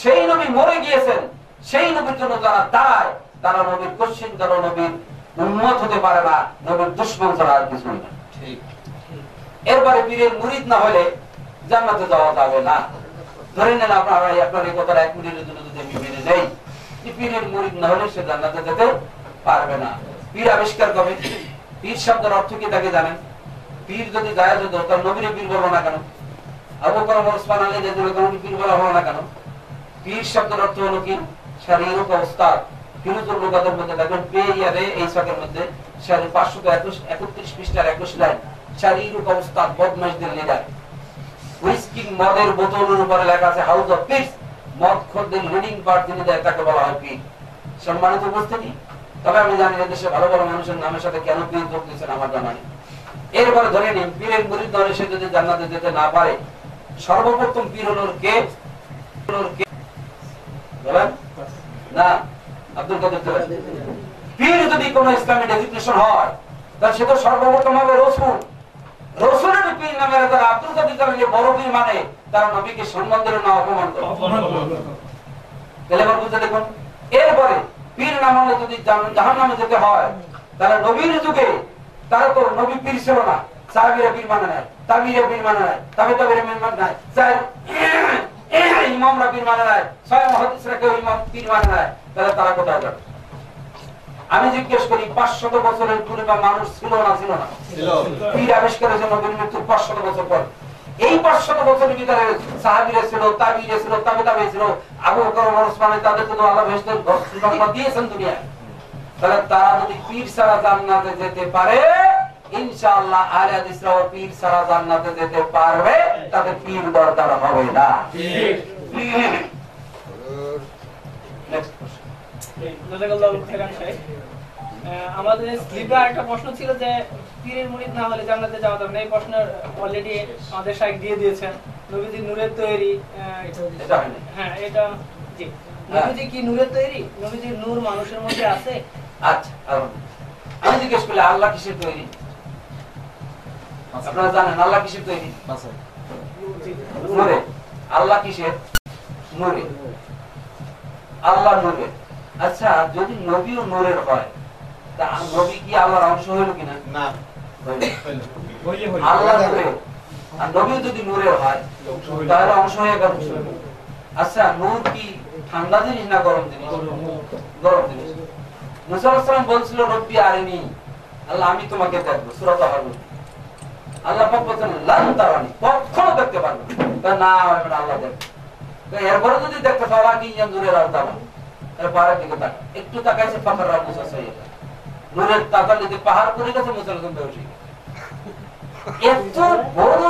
সেই নবী মরে গিয়েছেন, সেই নবীর জন্য যারা দাঁড়ায় তারা নবীর কশ্চিন কারও নবীর উন্মত হতে পারে না নবীর দুশ্মন ছাড়া আর কিছুই না। এরপরে পীরের মুরিদ না হলে জান্নাতে যাওয়া যাবে না। ধরে নেন আপনার আপনার এই কথাটা এক মিনিটের জন্য যদি আমি মেনে নেই যে পীরের মুরিদ না হলে সে জান্নাতে যেতে পারবে না। পীর আবিষ্কার কবে? পীর শব্দের অর্থ কি তাকে জানেন? পীর যদি যায় যদি তার নবীরে পীর বলব না কেন? আবু বকর ওসমান আলী যদি পীর বলা হলো না কেন? পীর শব্দের অর্থ হলো কি? শারীরিক অবস্থার মধ্যে দেখবেন পে ইয়ারে এই শখের মধ্যে পাঁচশত একুশ, একত্রিশ পৃষ্ঠার একুশ লাইন শারীরিক অবস্থা লিডার মদের বোতলের উপরে লেখা আছে হাউস অফ পিস মদ লিডিং তাকে বলা হয় সম্মানিত উপস্থিতি, তবে আমি জানি যে দেশে ভালো ভালো মানুষের নামের সাথে কেন যোগ আমার জানা নেই। এরপরে ধরে নিন, পীরের সে যদি জান্নাতে যেতে না পারে, সর্বপ্রথম পীর হলো কে? না। আব্দুল কাদের পীর যদি কোন ইসলামী ডেজিগনেশন হয় তাহলে সে তো সর্বপ্রথম হবে রসুল। রসুলের পীর নামে তারা আব্দুল কাদের জেলানি বড় পীর মানে তারা নবীকে সম্মান দিল না অপমান করল তাহলে এবার বুঝতে দেখুন এরপরে পীর না মানলে যদি জাহান নামে যেতে হয় তাহলে নবীর যুগে তারা তো নবী পীর ছিল না। সাহাবিরা পীর মানে নাই তাবিরা পীর মানে নাই তাবি তাবিরা পীর মানে নাই। <clears throat> ইমামরা পীর মানে নাই ছয় মহাদিসরা কেউ ইমাম পীর মানে নাই। তাহলে তারা কোথায় যাবে? আমি জিজ্ঞেস করি পাঁচশত বছরের পূর্বে মানুষ ছিল না ছিল না? পীর আবিষ্কার হয়েছে নবীর মৃত্যুর পাঁচশত বছর পর। এই পাঁচশত বছরের ভিতরে সাহাবিরা ছিল তাবিরা ছিল তাবি তাবি ছিল আবু ওসমানে তাদেরকে তো আল্লাহ দিয়েছেন তাহলে তারা যদি পীর ছাড়া জান্নাতে যেতে পারে ইনশাআল্লাহ আহলে হাদিসরাও পীর ছাড়া জান্নাতে যেতে পারবে তাদের পীর দরকার হবে না। Next question. আমাদের স্লিপে একটা প্রশ্ন ছিল যে পীরের মুরিদ না হলে জান্নাতে যাওয়া যাবে না। এই প্রশ্নের অলরেডি আমাদের শাইখ দিয়ে দিয়েছেন। নবীজি নূরের তৈরি। হ্যাঁ এটা জি। নবীজি কি নূরের তৈরি? নবীজির নূর মানুষের মধ্যে আছে? আচ্ছা আমি জিজ্ঞেস করলে আল্লাহ কিসের তৈরি? আপনারা জানেন আল্লাহ কিসের তৈরি? নূরে। আল্লাহ কিসের? নূরে। আল্লাহ নূরে। আচ্ছা যদি নবীও নূরের হয় তা নবী কি আল্লাহর অংশ হইল কিনা? না। আল্লাহ নূরে আর নবীও যদি নূরের হয় তাহলে অংশ হয়ে গেল আচ্ছা নূর কি ঠান্ডা জিনিস না গরম জিনিস? গরম জিনিস। মুসা বলছিল রব্বি আরিনি। আল্লাহ আমি তোমাকে দেখব সূরা তাহার আল্লাহ বলছেন তারানি। কখনো দেখতে পারব না। তা না আল্লাহ দেখবে। তো এরপরে যদি দেখতে পাওয়া কি নূরের তারা দিকে তাকা। একটু তাকাইছে ফাঁকার মুসা সাইয়েদ নূরের তাকালে পাহাড় করে গেছে মুসা আলাইহিস সালাম বেহুশ গেছে। এত বড়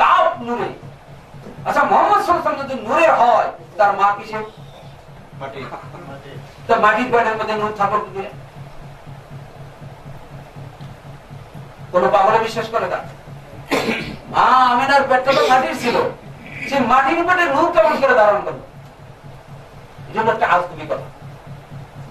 তাপ নূরে। আচ্ছা মোহাম্মদ সাল্লাল্লাহু যদি নূরে হয় তার মা কিসে মাটি। তা মাটির মধ্যে নূর? কোন পাগলে বিশ্বাস করে না। মা আমিনার পেটটা তো মাটির ছিল। সে মাটির পেটে নূর কেমন করে ধারণ করবে এই জন্য একটা আজগুবি কথা।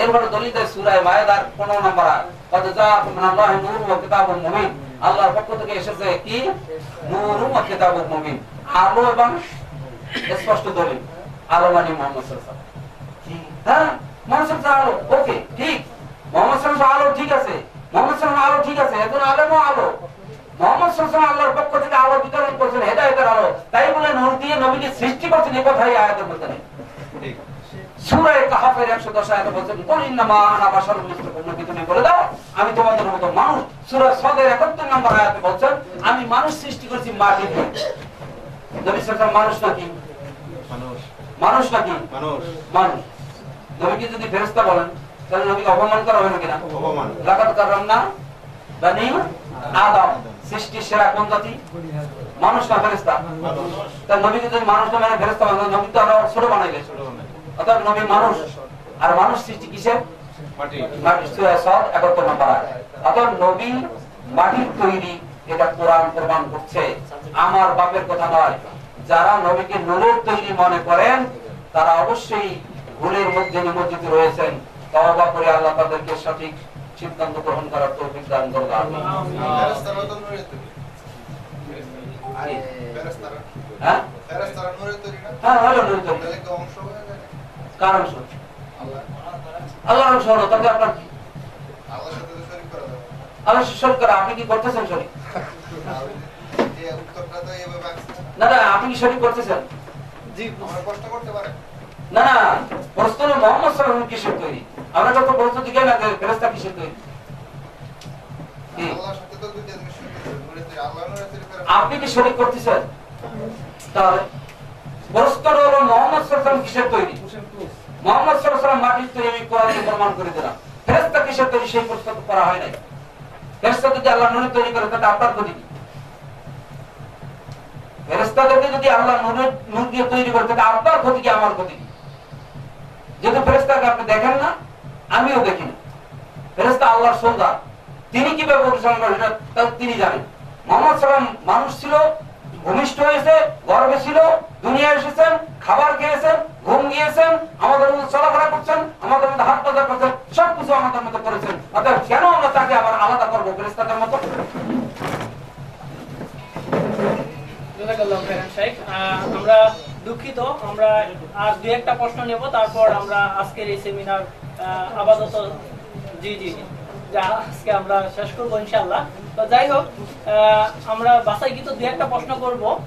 এরপরে দলিত সুরায় মায়েদার পনেরো নম্বর আল্লাহর পক্ষ থেকে এসেছে কি? নূরুন ওয়া কিতাবুন মুবিন। আলো এবং স্পষ্ট দলিল। আলো মানে মোহাম্মদ। হ্যাঁ? ঠিক। আছে। মোহাম্মদ আলো ঠিক আছে। এখন আলেমও আলো। মোহাম্মদ আল্লাহর পক্ষ থেকে আলো বিতরণ করছেন, হেদায়েতের আলো। তাই বলে নূর দিয়ে নবীকে সৃষ্টি করছেন এই কথাই আয়াতের মধ্যে ঠিক সূরা কাহাফের 110 আয়াতে বলছেন কুল ইন্নামা আনা মিসলুকুম নবী তুমি বলে দাও আমি তোমাদের মতো মানুষ। সূরা সদের 71 নম্বর আয়াতে বলছেন আমি মানুষ সৃষ্টি করেছি মাটি দিয়ে। নবী সাল্লাল্লাহু মানুষ নাকি? মানুষ। নাকি? মানুষ। মানুষ। নবীকে যদি ফেরেশতা বলেন তাহলে নবীকে অপমান করা হবে কিনা? অপমান। লাকাত কাররামনা বানি আদম। সৃষ্টি সেরা কোন জাতি? মানুষ না ফেরেশতা? মানুষ। নবীকে যদি মানুষ না মানে ফেরেশতা বানায় নবী তো আরও ছোট বানাইলে ছোট মানে অর্থাৎ নবী মানুষ। আর মানুষ সৃষ্টি কিসের? মাটি। মাটির সূরা সাদ 71 নম্বর অর্থাৎ নবী মাটির তৈরি এটা কোরআন প্রমাণ করছে। আমার বাপের কথা নয়। যারা নবীকে নূরের তৈরি মনে করেন তারা অবশ্যই ভুলের মধ্যে নিমজ্জিত রয়েছেন। তওবা করে আল্লাহ তাদেরকে সঠিক সিদ্ধান্ত গ্রহণ করার তৌফিক দান হ্যাঁ? তৈরি না? হ্যাঁ অংশ? আল্লাহর অংশ হলো আপনার কি? না। আল্লাহ করে আপনি কি করতেছেন না না আপনি কি না না প্রশ্ন হলো মোহাম্মদ সাল্লাম কিসের তৈরি? আমরা যত প্রশ্ন জিজ্ঞাসা না ফেরেস্তা কিসের তৈরি? শরীক আপনি কি শরীর করতেছেন? তাহলে? প্রশ্ন হলো মোহাম্মদ সাল্লাম কিসের তৈরি? মোহাম্মদ সাল্লাম মাটির তৈরি আমি প্রমাণ করে দিলাম কিসের তৈরি সেই করা হয় নাই। যদি আল্লাহ তৈরি করে আপনার ক্ষতি কি? যদি আল্লাহ দিয়ে তৈরি করে আপনার ক্ষতি কি, আমার ক্ষতি কি? যেহেতু ফেরেস্তাকে আপনি দেখেন না, আমিও দেখি না। ফেরেস্তা আল্লাহর সন্ধ্যা তিনি কীভাবে পরিচালনা করেন তিনি জানেন। মোহাম্মদ সালাম মানুষ ছিল ভূমিষ্ঠ হয়েছে গর্বে ছিল দুনিয়া এসেছেন, খাবার খেয়েছেন, ঘুম গিয়েছেন আমাদের মধ্যে চলাফেরা করছেন, আমাদের মধ্যে হাত পাতা করছেন, সবকিছু আমাদের মতো করেছেন। অর্থাৎ কেন আমরা তাকে আবার আলাদা করব ফেরেস্তাদের মতো? আমরা দুঃখিত, আমরা আর দু একটা প্রশ্ন নেব, তারপর আমরা আজকের এই সেমিনার আপাতত জি জি। আজকে আমরা শেষ করব ইনশাল্লাহ তো যাই হোক আমরা বাসাইকৃত দু একটা প্রশ্ন করব।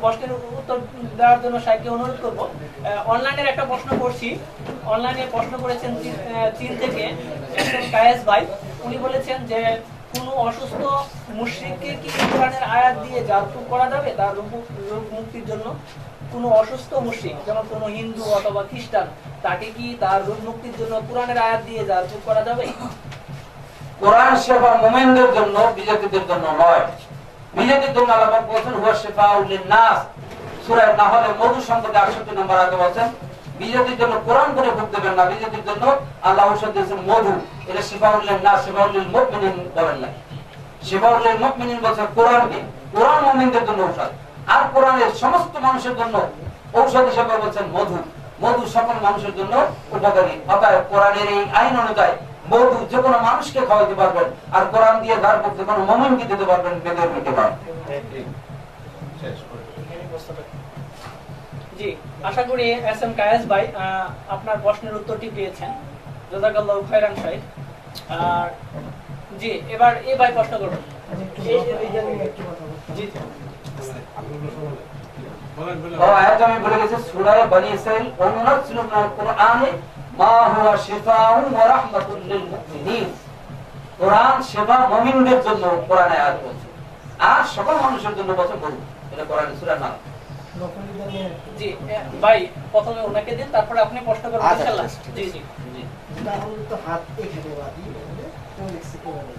প্রশ্নের উত্তর দেওয়ার জন্য অনুরোধ করব। অনলাইনের একটা প্রশ্ন করছি। অনলাইনে প্রশ্ন করেছেন চীন- থেকে কায়েস ভাই। উনি বলেছেন যে, কোনো অসুস্থ মুশরিককে কি কোরআনের আয়াত দিয়ে করা যাবে তার রোগ মুক্তির জন্য? কোনো অসুস্থ মুশরিক, যেমন কোনো হিন্দু অথবা খ্রিস্টান, তাকে কি তার রোগ মুক্তির জন্য কোরআনের আয়াত দিয়ে জাদু করা যাবে? কোরআন সেবা মোমেনদের জন্য বিজেপিদের জন্য নয়। বিজেপির জন্য আল্লাহ বলছেন, হুয়া শেফা উল্লিন নাস সূরা নাহলে মধু 68 নম্বর আগে বলছেন বিজেপির জন্য কোরআন করে ভোগ দেবেন না বিজেপির জন্য আল্লাহ দিয়েছেন মধু, এটা শেফা উল্লিন নাস শেফা উল্লিল মুমিনিন বলেন না। শেফা বলছেন কোরআনকে, কোরআন মুমিনদের জন্য ঔষধ। আর কোরআনের সমস্ত মানুষের জন্য ঔষধ হিসেবে বলছেন মধু। মধু সকল মানুষের জন্য উপকারী। অতএব কোরআনের এই আইন অনুযায়ী মধু যে কোনো মানুষকে খাওয়াইতে পারবেন। আর কোরআন দিয়ে যার পক্ষে কোনো মমিনকে দিতে পারবেন বেদের নিতে পারবেন। জি আশা করি এস এম কায়েস ভাই আপনার প্রশ্নের উত্তরটি পেয়েছেন। জাযাকাল্লাহু খাইরান সাহেব। আর জি এবার এই ভাই প্রশ্ন করুন। জি। ও আয়াত আমি বলে গেছি সূরা বনি ইসরাইল ওয়ানাজিলু মিনাল কুরআনি মা শিফাউন ওয়া রাহমাতুল লিল মুমিনিন কোরআন সেবা মুমিনদের জন্য কোরআনে আয়াত বলছে। আর সকল মানুষের জন্য বলছে বলুন এটা কোরআনের সূরা নাম। জি ভাই প্রথমে ওনাকে দিন তারপরে আপনি প্রশ্ন করবেন ইনশাআল্লাহ। জি জি তো হাত এখানে বাঁধি এখানে তো লিখছি কোরআনে।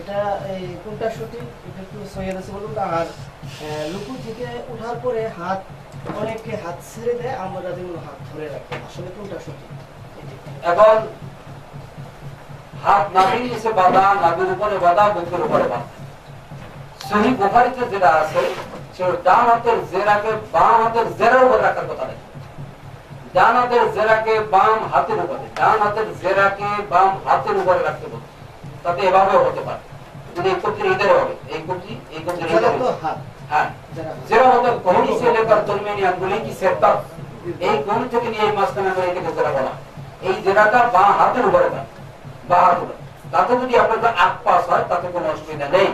এটা এই কোনটা সঠিক? এটা একটু সৈয়দ আছে বলুন তো। আর আহ, লুকু থেকে ওঠার পরে হাত অনেকে হাত ছেড়ে দেয় আমরা যেমন হাত ধরে রাখি। আসলে কোনটা সঠিক? এখন হাত নাভির নিচে বাঁধা নাভির উপরে বাঁধা বুকের উপরে বাঁধা। সহি বুখারিতে যেটা আছে ডান হাতের জেরাকে বাম হাতের জেরার উপর রাখার কথা নেই। ডান হাতের জেরাকে বাম হাতের উপরে ডান হাতের জেরাকে বাম হাতের উপরে রাখতে বলছে তাতে এভাবেও হতে পারে। যদি এই কবজির ইধারে হবে। এই কবজি এই ইধারে তো হাত। হতে কোহনি সে লেকার দরমিয়ানি আঙ্গুলি কি সেটা এই কোন থেকে নিয়ে মাঝখানে আমরা এটাকে জেরা বলা এই জেরাটা বা হাতের উপরে থাকে বা হাত উপরে। তাতে যদি আপনার আট পাস হয়, তাতে কোনো অসুবিধা নেই।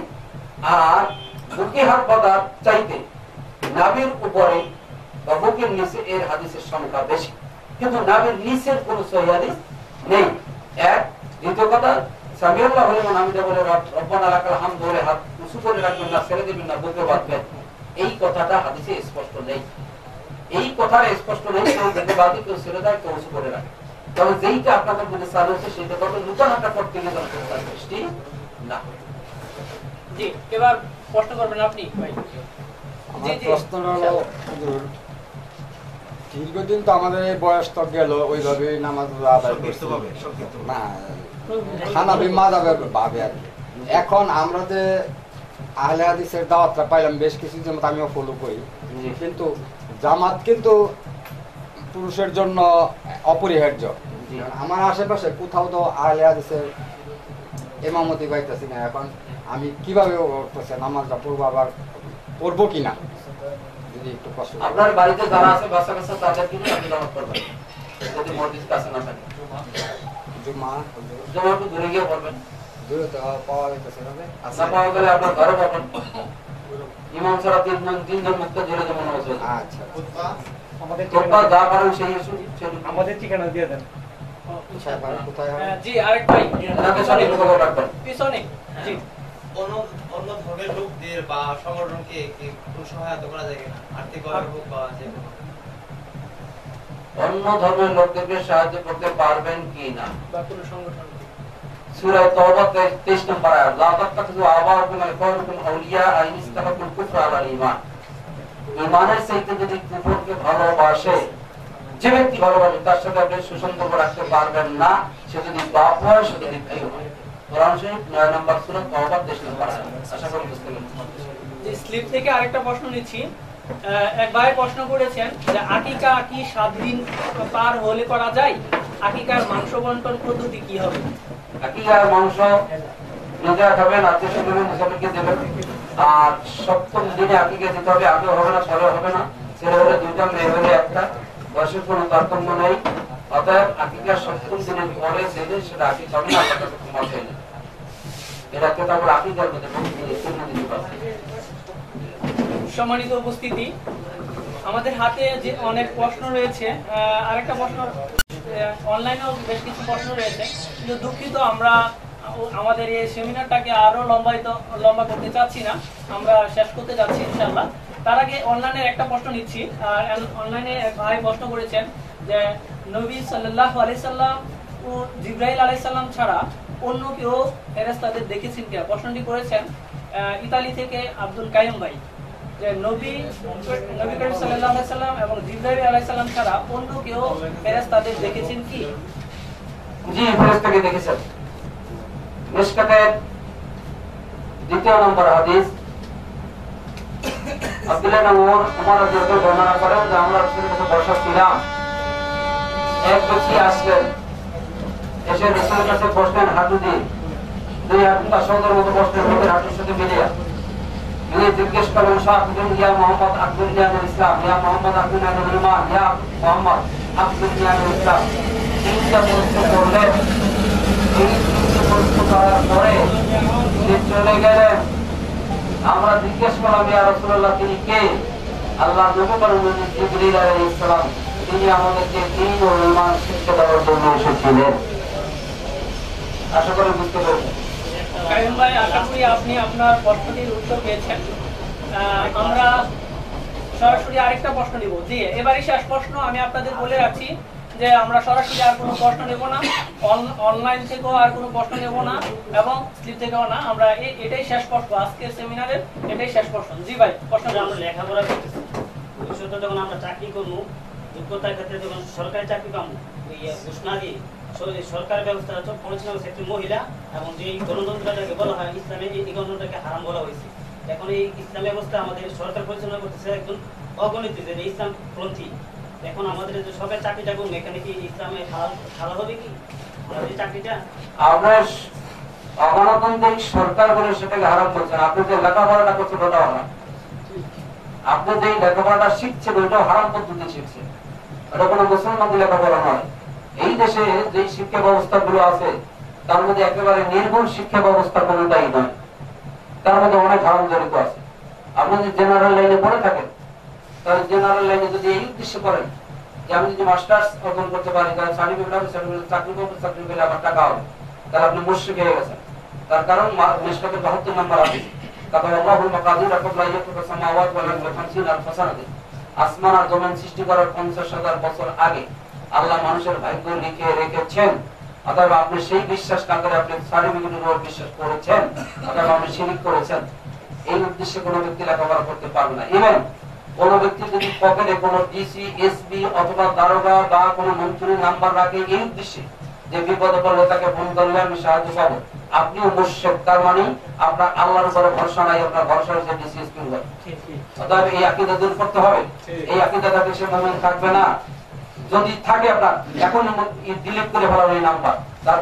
আর বুকে হাত বাঁধা চাইতে নাভির উপরে বা বুকের নিচে এর হাদিসের সংখ্যা বেশি। কিন্তু নাভির নিচের কোন সহি হাদিস নেই। এক, দ্বিতীয় কথা সামিউল্লাহ হলে আমি বলে রব্বানা লাকাল হামদ বলে হাত উঁচু করে রাখবেন না ছেড়ে দিবেন না বুকে বাঁধবেন। এই কথাটা হাদিসে স্পষ্ট নেই। এই কথাটা স্পষ্ট নেই কেউ যেতে বাদে কেউ ছেড়ে দেয় কেউ উঁচু করে রাখে। তবে যেইটা আপনাদের মধ্যে চালু হচ্ছে সেটা একটা করতে গেলে তার সৃষ্টি না। জি এবার প্রশ্ন করবেন আপনি ভাই। দীর্ঘদিন তো আমাদের বয়স তো গেল ওইভাবে নামাজ আদায় করছি। না হানাবি মাদাবে ভাবে আর এখন আমরা যে আহলে হাদিসের দাওয়াতটা পাইলাম বেশ কিছু যেমন আমিও ফলো করি। কিন্তু জামাত কিন্তু পুরুষের জন্য অপরিহার্য। আমার আশেপাশে কোথাও তো আহলে হাদিসের এমামতি পাইতেছি না। এখন আমি কীভাবে করতেছে নামাজটা পড়ব আবার পড়ব কিনা? যদি একটু কষ্ট আপনার বাড়িতে যারা আছে বাচ্চা কাচ্চা তাদের কিন্তু আপনি নামাজ পড়বেন যদি মসজিদ কাছে না থাকে। জমা একটু দূরে গিয়ে পড়বেন। দূরে তো পাওয়া যাইতেছে না না পাওয়া গেলে আপনার ঘরে পড়বেন। ইমাম ছাড়া তিনজন তিনজন মুক্ত ধরে যেমন নামাজ আচ্ছা আমাদের তোমরা যা পারেন সেই সেই আমাদের ঠিকানা দিয়ে দেন। সরকার কোথায় হবে? আহ, জি আরেক ভাই। তাদের সাথে খবর রাখবেন। পিছনে জি। অন্য অন্য ধর্মের লোকদের বা সংগঠনকে কি সহায়তা করা যায় কিনা? আর্থিকভাবে হোক বা যে অন্য ধর্মের লোকদেরকে সাহায্য করতে পারবেন কি না বা কোনো সংগঠন। সূরা তওবা 23 নম্বর আয়াত স্লিপ থেকে আরেকটা প্রশ্ন নিচ্ছি। এক ভাই প্রশ্ন করেছেন যে, আকিকা কি সাত দিন পার হলে করা যায়? আকিকার মাংস বন্টন পদ্ধতি কি হবে? আকিকার মাংস? নিজেরা খাবেন আত্মীয় মুসাফিরকে দেবেন আর সপ্তম দিনে আকিকা দিতে হবে আগে হবে না, পরে হবে না। ছেলে হলে দুইটা, মেয়ে হলে একটা। বয়সের কোনো তারতম্য নেই। অতএব সপ্তম দিনের পরে সেটা হবে না, আপনার কাছে সম্মানিত উপস্থিতি, আমাদের হাতে যে অনেক প্রশ্ন রয়েছে আরেকটা প্রশ্ন অনলাইনেও বেশ কিছু প্রশ্ন রয়েছে। কিন্তু দুঃখিত, আমরা আমাদের এই সেমিনারটাকে আরও লম্বায়িত, লম্বা করতে চাচ্ছি না। আমরা শেষ করতে যাচ্ছি, ইনশাআল্লাহ। তার আগে অনলাইনের একটা প্রশ্ন নিচ্ছি। আর অনলাইনে ভাই প্রশ্ন করেছেন যে, নবী সাল্লাল্লাহু আলাইহি সাল্লাম ও জিব্রাইল আলাইহিস সালাম ছাড়া অন্য কেউ ফেরেশতাদের দেখেছেন কিনা? প্রশ্নটি করেছেন ইতালি থেকে আব্দুল কাইম ভাই। যে নবী নবী করিম সাল্লাল্লাহু আলাইহি সাল্লাম এবং জিবরাইল আলাইহিস সালাম ছাড়া অন্য কেউ ফেরেশতাদের দেখেছেন কি? জি, ফেরেশতাকে দেখেছেন। মিশকাতের দ্বিতীয় নম্বর হাদিস। আব্দুল্লাহ ওমর ওমর রাদিয়াল্লাহু বর্ণনা করেন যে আমরা রাসূলের কাছে বসা ছিলাম। এক ব্যক্তি আসলেন, এসে রাসূলের কাছে বসলেন হাঁটু দিয়ে দুই হাঁটু তার সঙ্গের মতো বসলেন, হাঁটুর সাথে মিলিয়ে। তিনি জিজ্ঞেস করেন ইয়া মোহাম্মদ আব্দুল নিয়ামুল ইসলাম, ইয়া মোহাম্মদ আব্দুল নিয়ামুল ইমান, ইয়া মোহাম্মদ আব্দুল নিয়ামুল ইসলাম। তিনটা প্রশ্ন করলেন প্রশ্ন করার পরে তিনি চলে গেলেন। আমরা জিজ্ঞেস করলাম, ইয়া রাসূলুল্লাহ, তিনি কে? আল্লাহ নবী বলেন জিবরিল আলাইহিস সালাম। তিনি আমাদেরকে দিন ও ঈমান শিক্ষা দেওয়ার জন্য এসেছিলেন। আশা করি বুঝতে পেরেছেন। কাইম ভাই, আশা করি আপনি আপনার প্রশ্নটির উত্তর পেয়েছেন। আমরা সরাসরি আরেকটা প্রশ্ন নিব। জি, এবারে শেষ প্রশ্ন আমি আপনাদের বলে রাখছি যে আমরা সরাসরি আর কোনো প্রশ্ন নেব না। অনলাইন থেকেও আর কোনো প্রশ্ন নেব না এবং স্লিপ থেকেও না। আমরা এটাই শেষ প্রশ্ন। আজকের সেমিনারের এটাই শেষ প্রশ্ন। জি ভাই, প্রশ্ন আমরা লেখাপড়া করতেছি। ভবিষ্যতে যখন আমরা চাকরি করব, যোগ্যতার ক্ষেত্রে যখন সরকারি চাকরি পাবো ঘোষণা দিয়ে সরকার ব্যবস্থা মহিলা এবং যে গণতন্ত্রটাকে বলা হয় ইসলামে এই হারাম বলা হয়েছে। এখন এই ইসলাম ব্যবস্থা আমাদের সরকার পরিচালনা করতেছে একজন অগণিত যে ইসলাম পন্থী এখন আমাদের যে করব এখানে কি ইসলামে হবে কি? আমাদের চাকরিটা আমরা অগণতান্ত্রিক সরকার বলে সেটাকে হারাম করছেন আপনি যে লেখাপড়াটা করছেন ওটাও হারাম আপনি যে লেখাপড়াটা শিখছেন, ওইটাও হারাম পদ্ধতি শিখছেন। এটা কোনো মুসলমানদের লেখাপড়া নয়। এই দেশে যে শিক্ষা ব্যবস্থা গুলো আছে, তার মধ্যে একেবারে নির্ভুল শিক্ষা ব্যবস্থা কোনোটাই নয়। তার মধ্যে অনেক হারাম জড়িত আছে। আপনি যদি জেনারেল লাইনে পড়ে থাকেন, তাহলে জেনারেল লাইনে যদি এই উদ্দেশ্য করেন যে আমি যদি মাস্টার্স অর্জন করতে পারি, তাহলে সার্টিফিকেট হবে সার্টিফিকেট চাকরি করব চাকরি পেলে আমার টাকা হবে। তাহলে আপনি মুশ্রিক হয়ে গেছেন। তার কারণ মিশকাতের বাহাত্তর নম্বর আছে তারপরে আল্লাহুল মাকাদির রাকুল লাইয়াতুকা সামাওয়াত ওয়াল আরদ ফাসানাতে আসমান আর জমিন সৃষ্টি করার 50 হাজার বছর আগে আল্লাহ মানুষের ভাগ্য লিখে রেখেছেন। অথবা আপনি সেই বিশ্বাস না করে আপনি সার্টিফিকেটের উপর বিশ্বাস করেছেন অথবা আপনি শিরিক করেছেন। এই উদ্দেশ্যে কোনো ব্যক্তি লেখাপড়া করতে পারবে না। ইভেন কোন ব্যক্তি যদি পকেটে কোনো ডিসি এসপি অথবা দারোগা বা কোনো মন্ত্রীর নাম্বার রাখে এই উদ্দেশ্যে যে বিপদে পড়লে তাকে ফোন করলে আমি সাহায্য পাবো। আপনিও মুর্শেদ তার মানে আপনার আল্লাহর উপরে ভরসা নাই আপনার ভরসা হচ্ছে ডিসি এসপি অতএব এই আকিদা দূর করতে হবে। এই আকিদা থাকলে সে থাকবে না। যদি থাকে আপনার এখন ডিলিট করে ফেলার ওই নাম্বার তার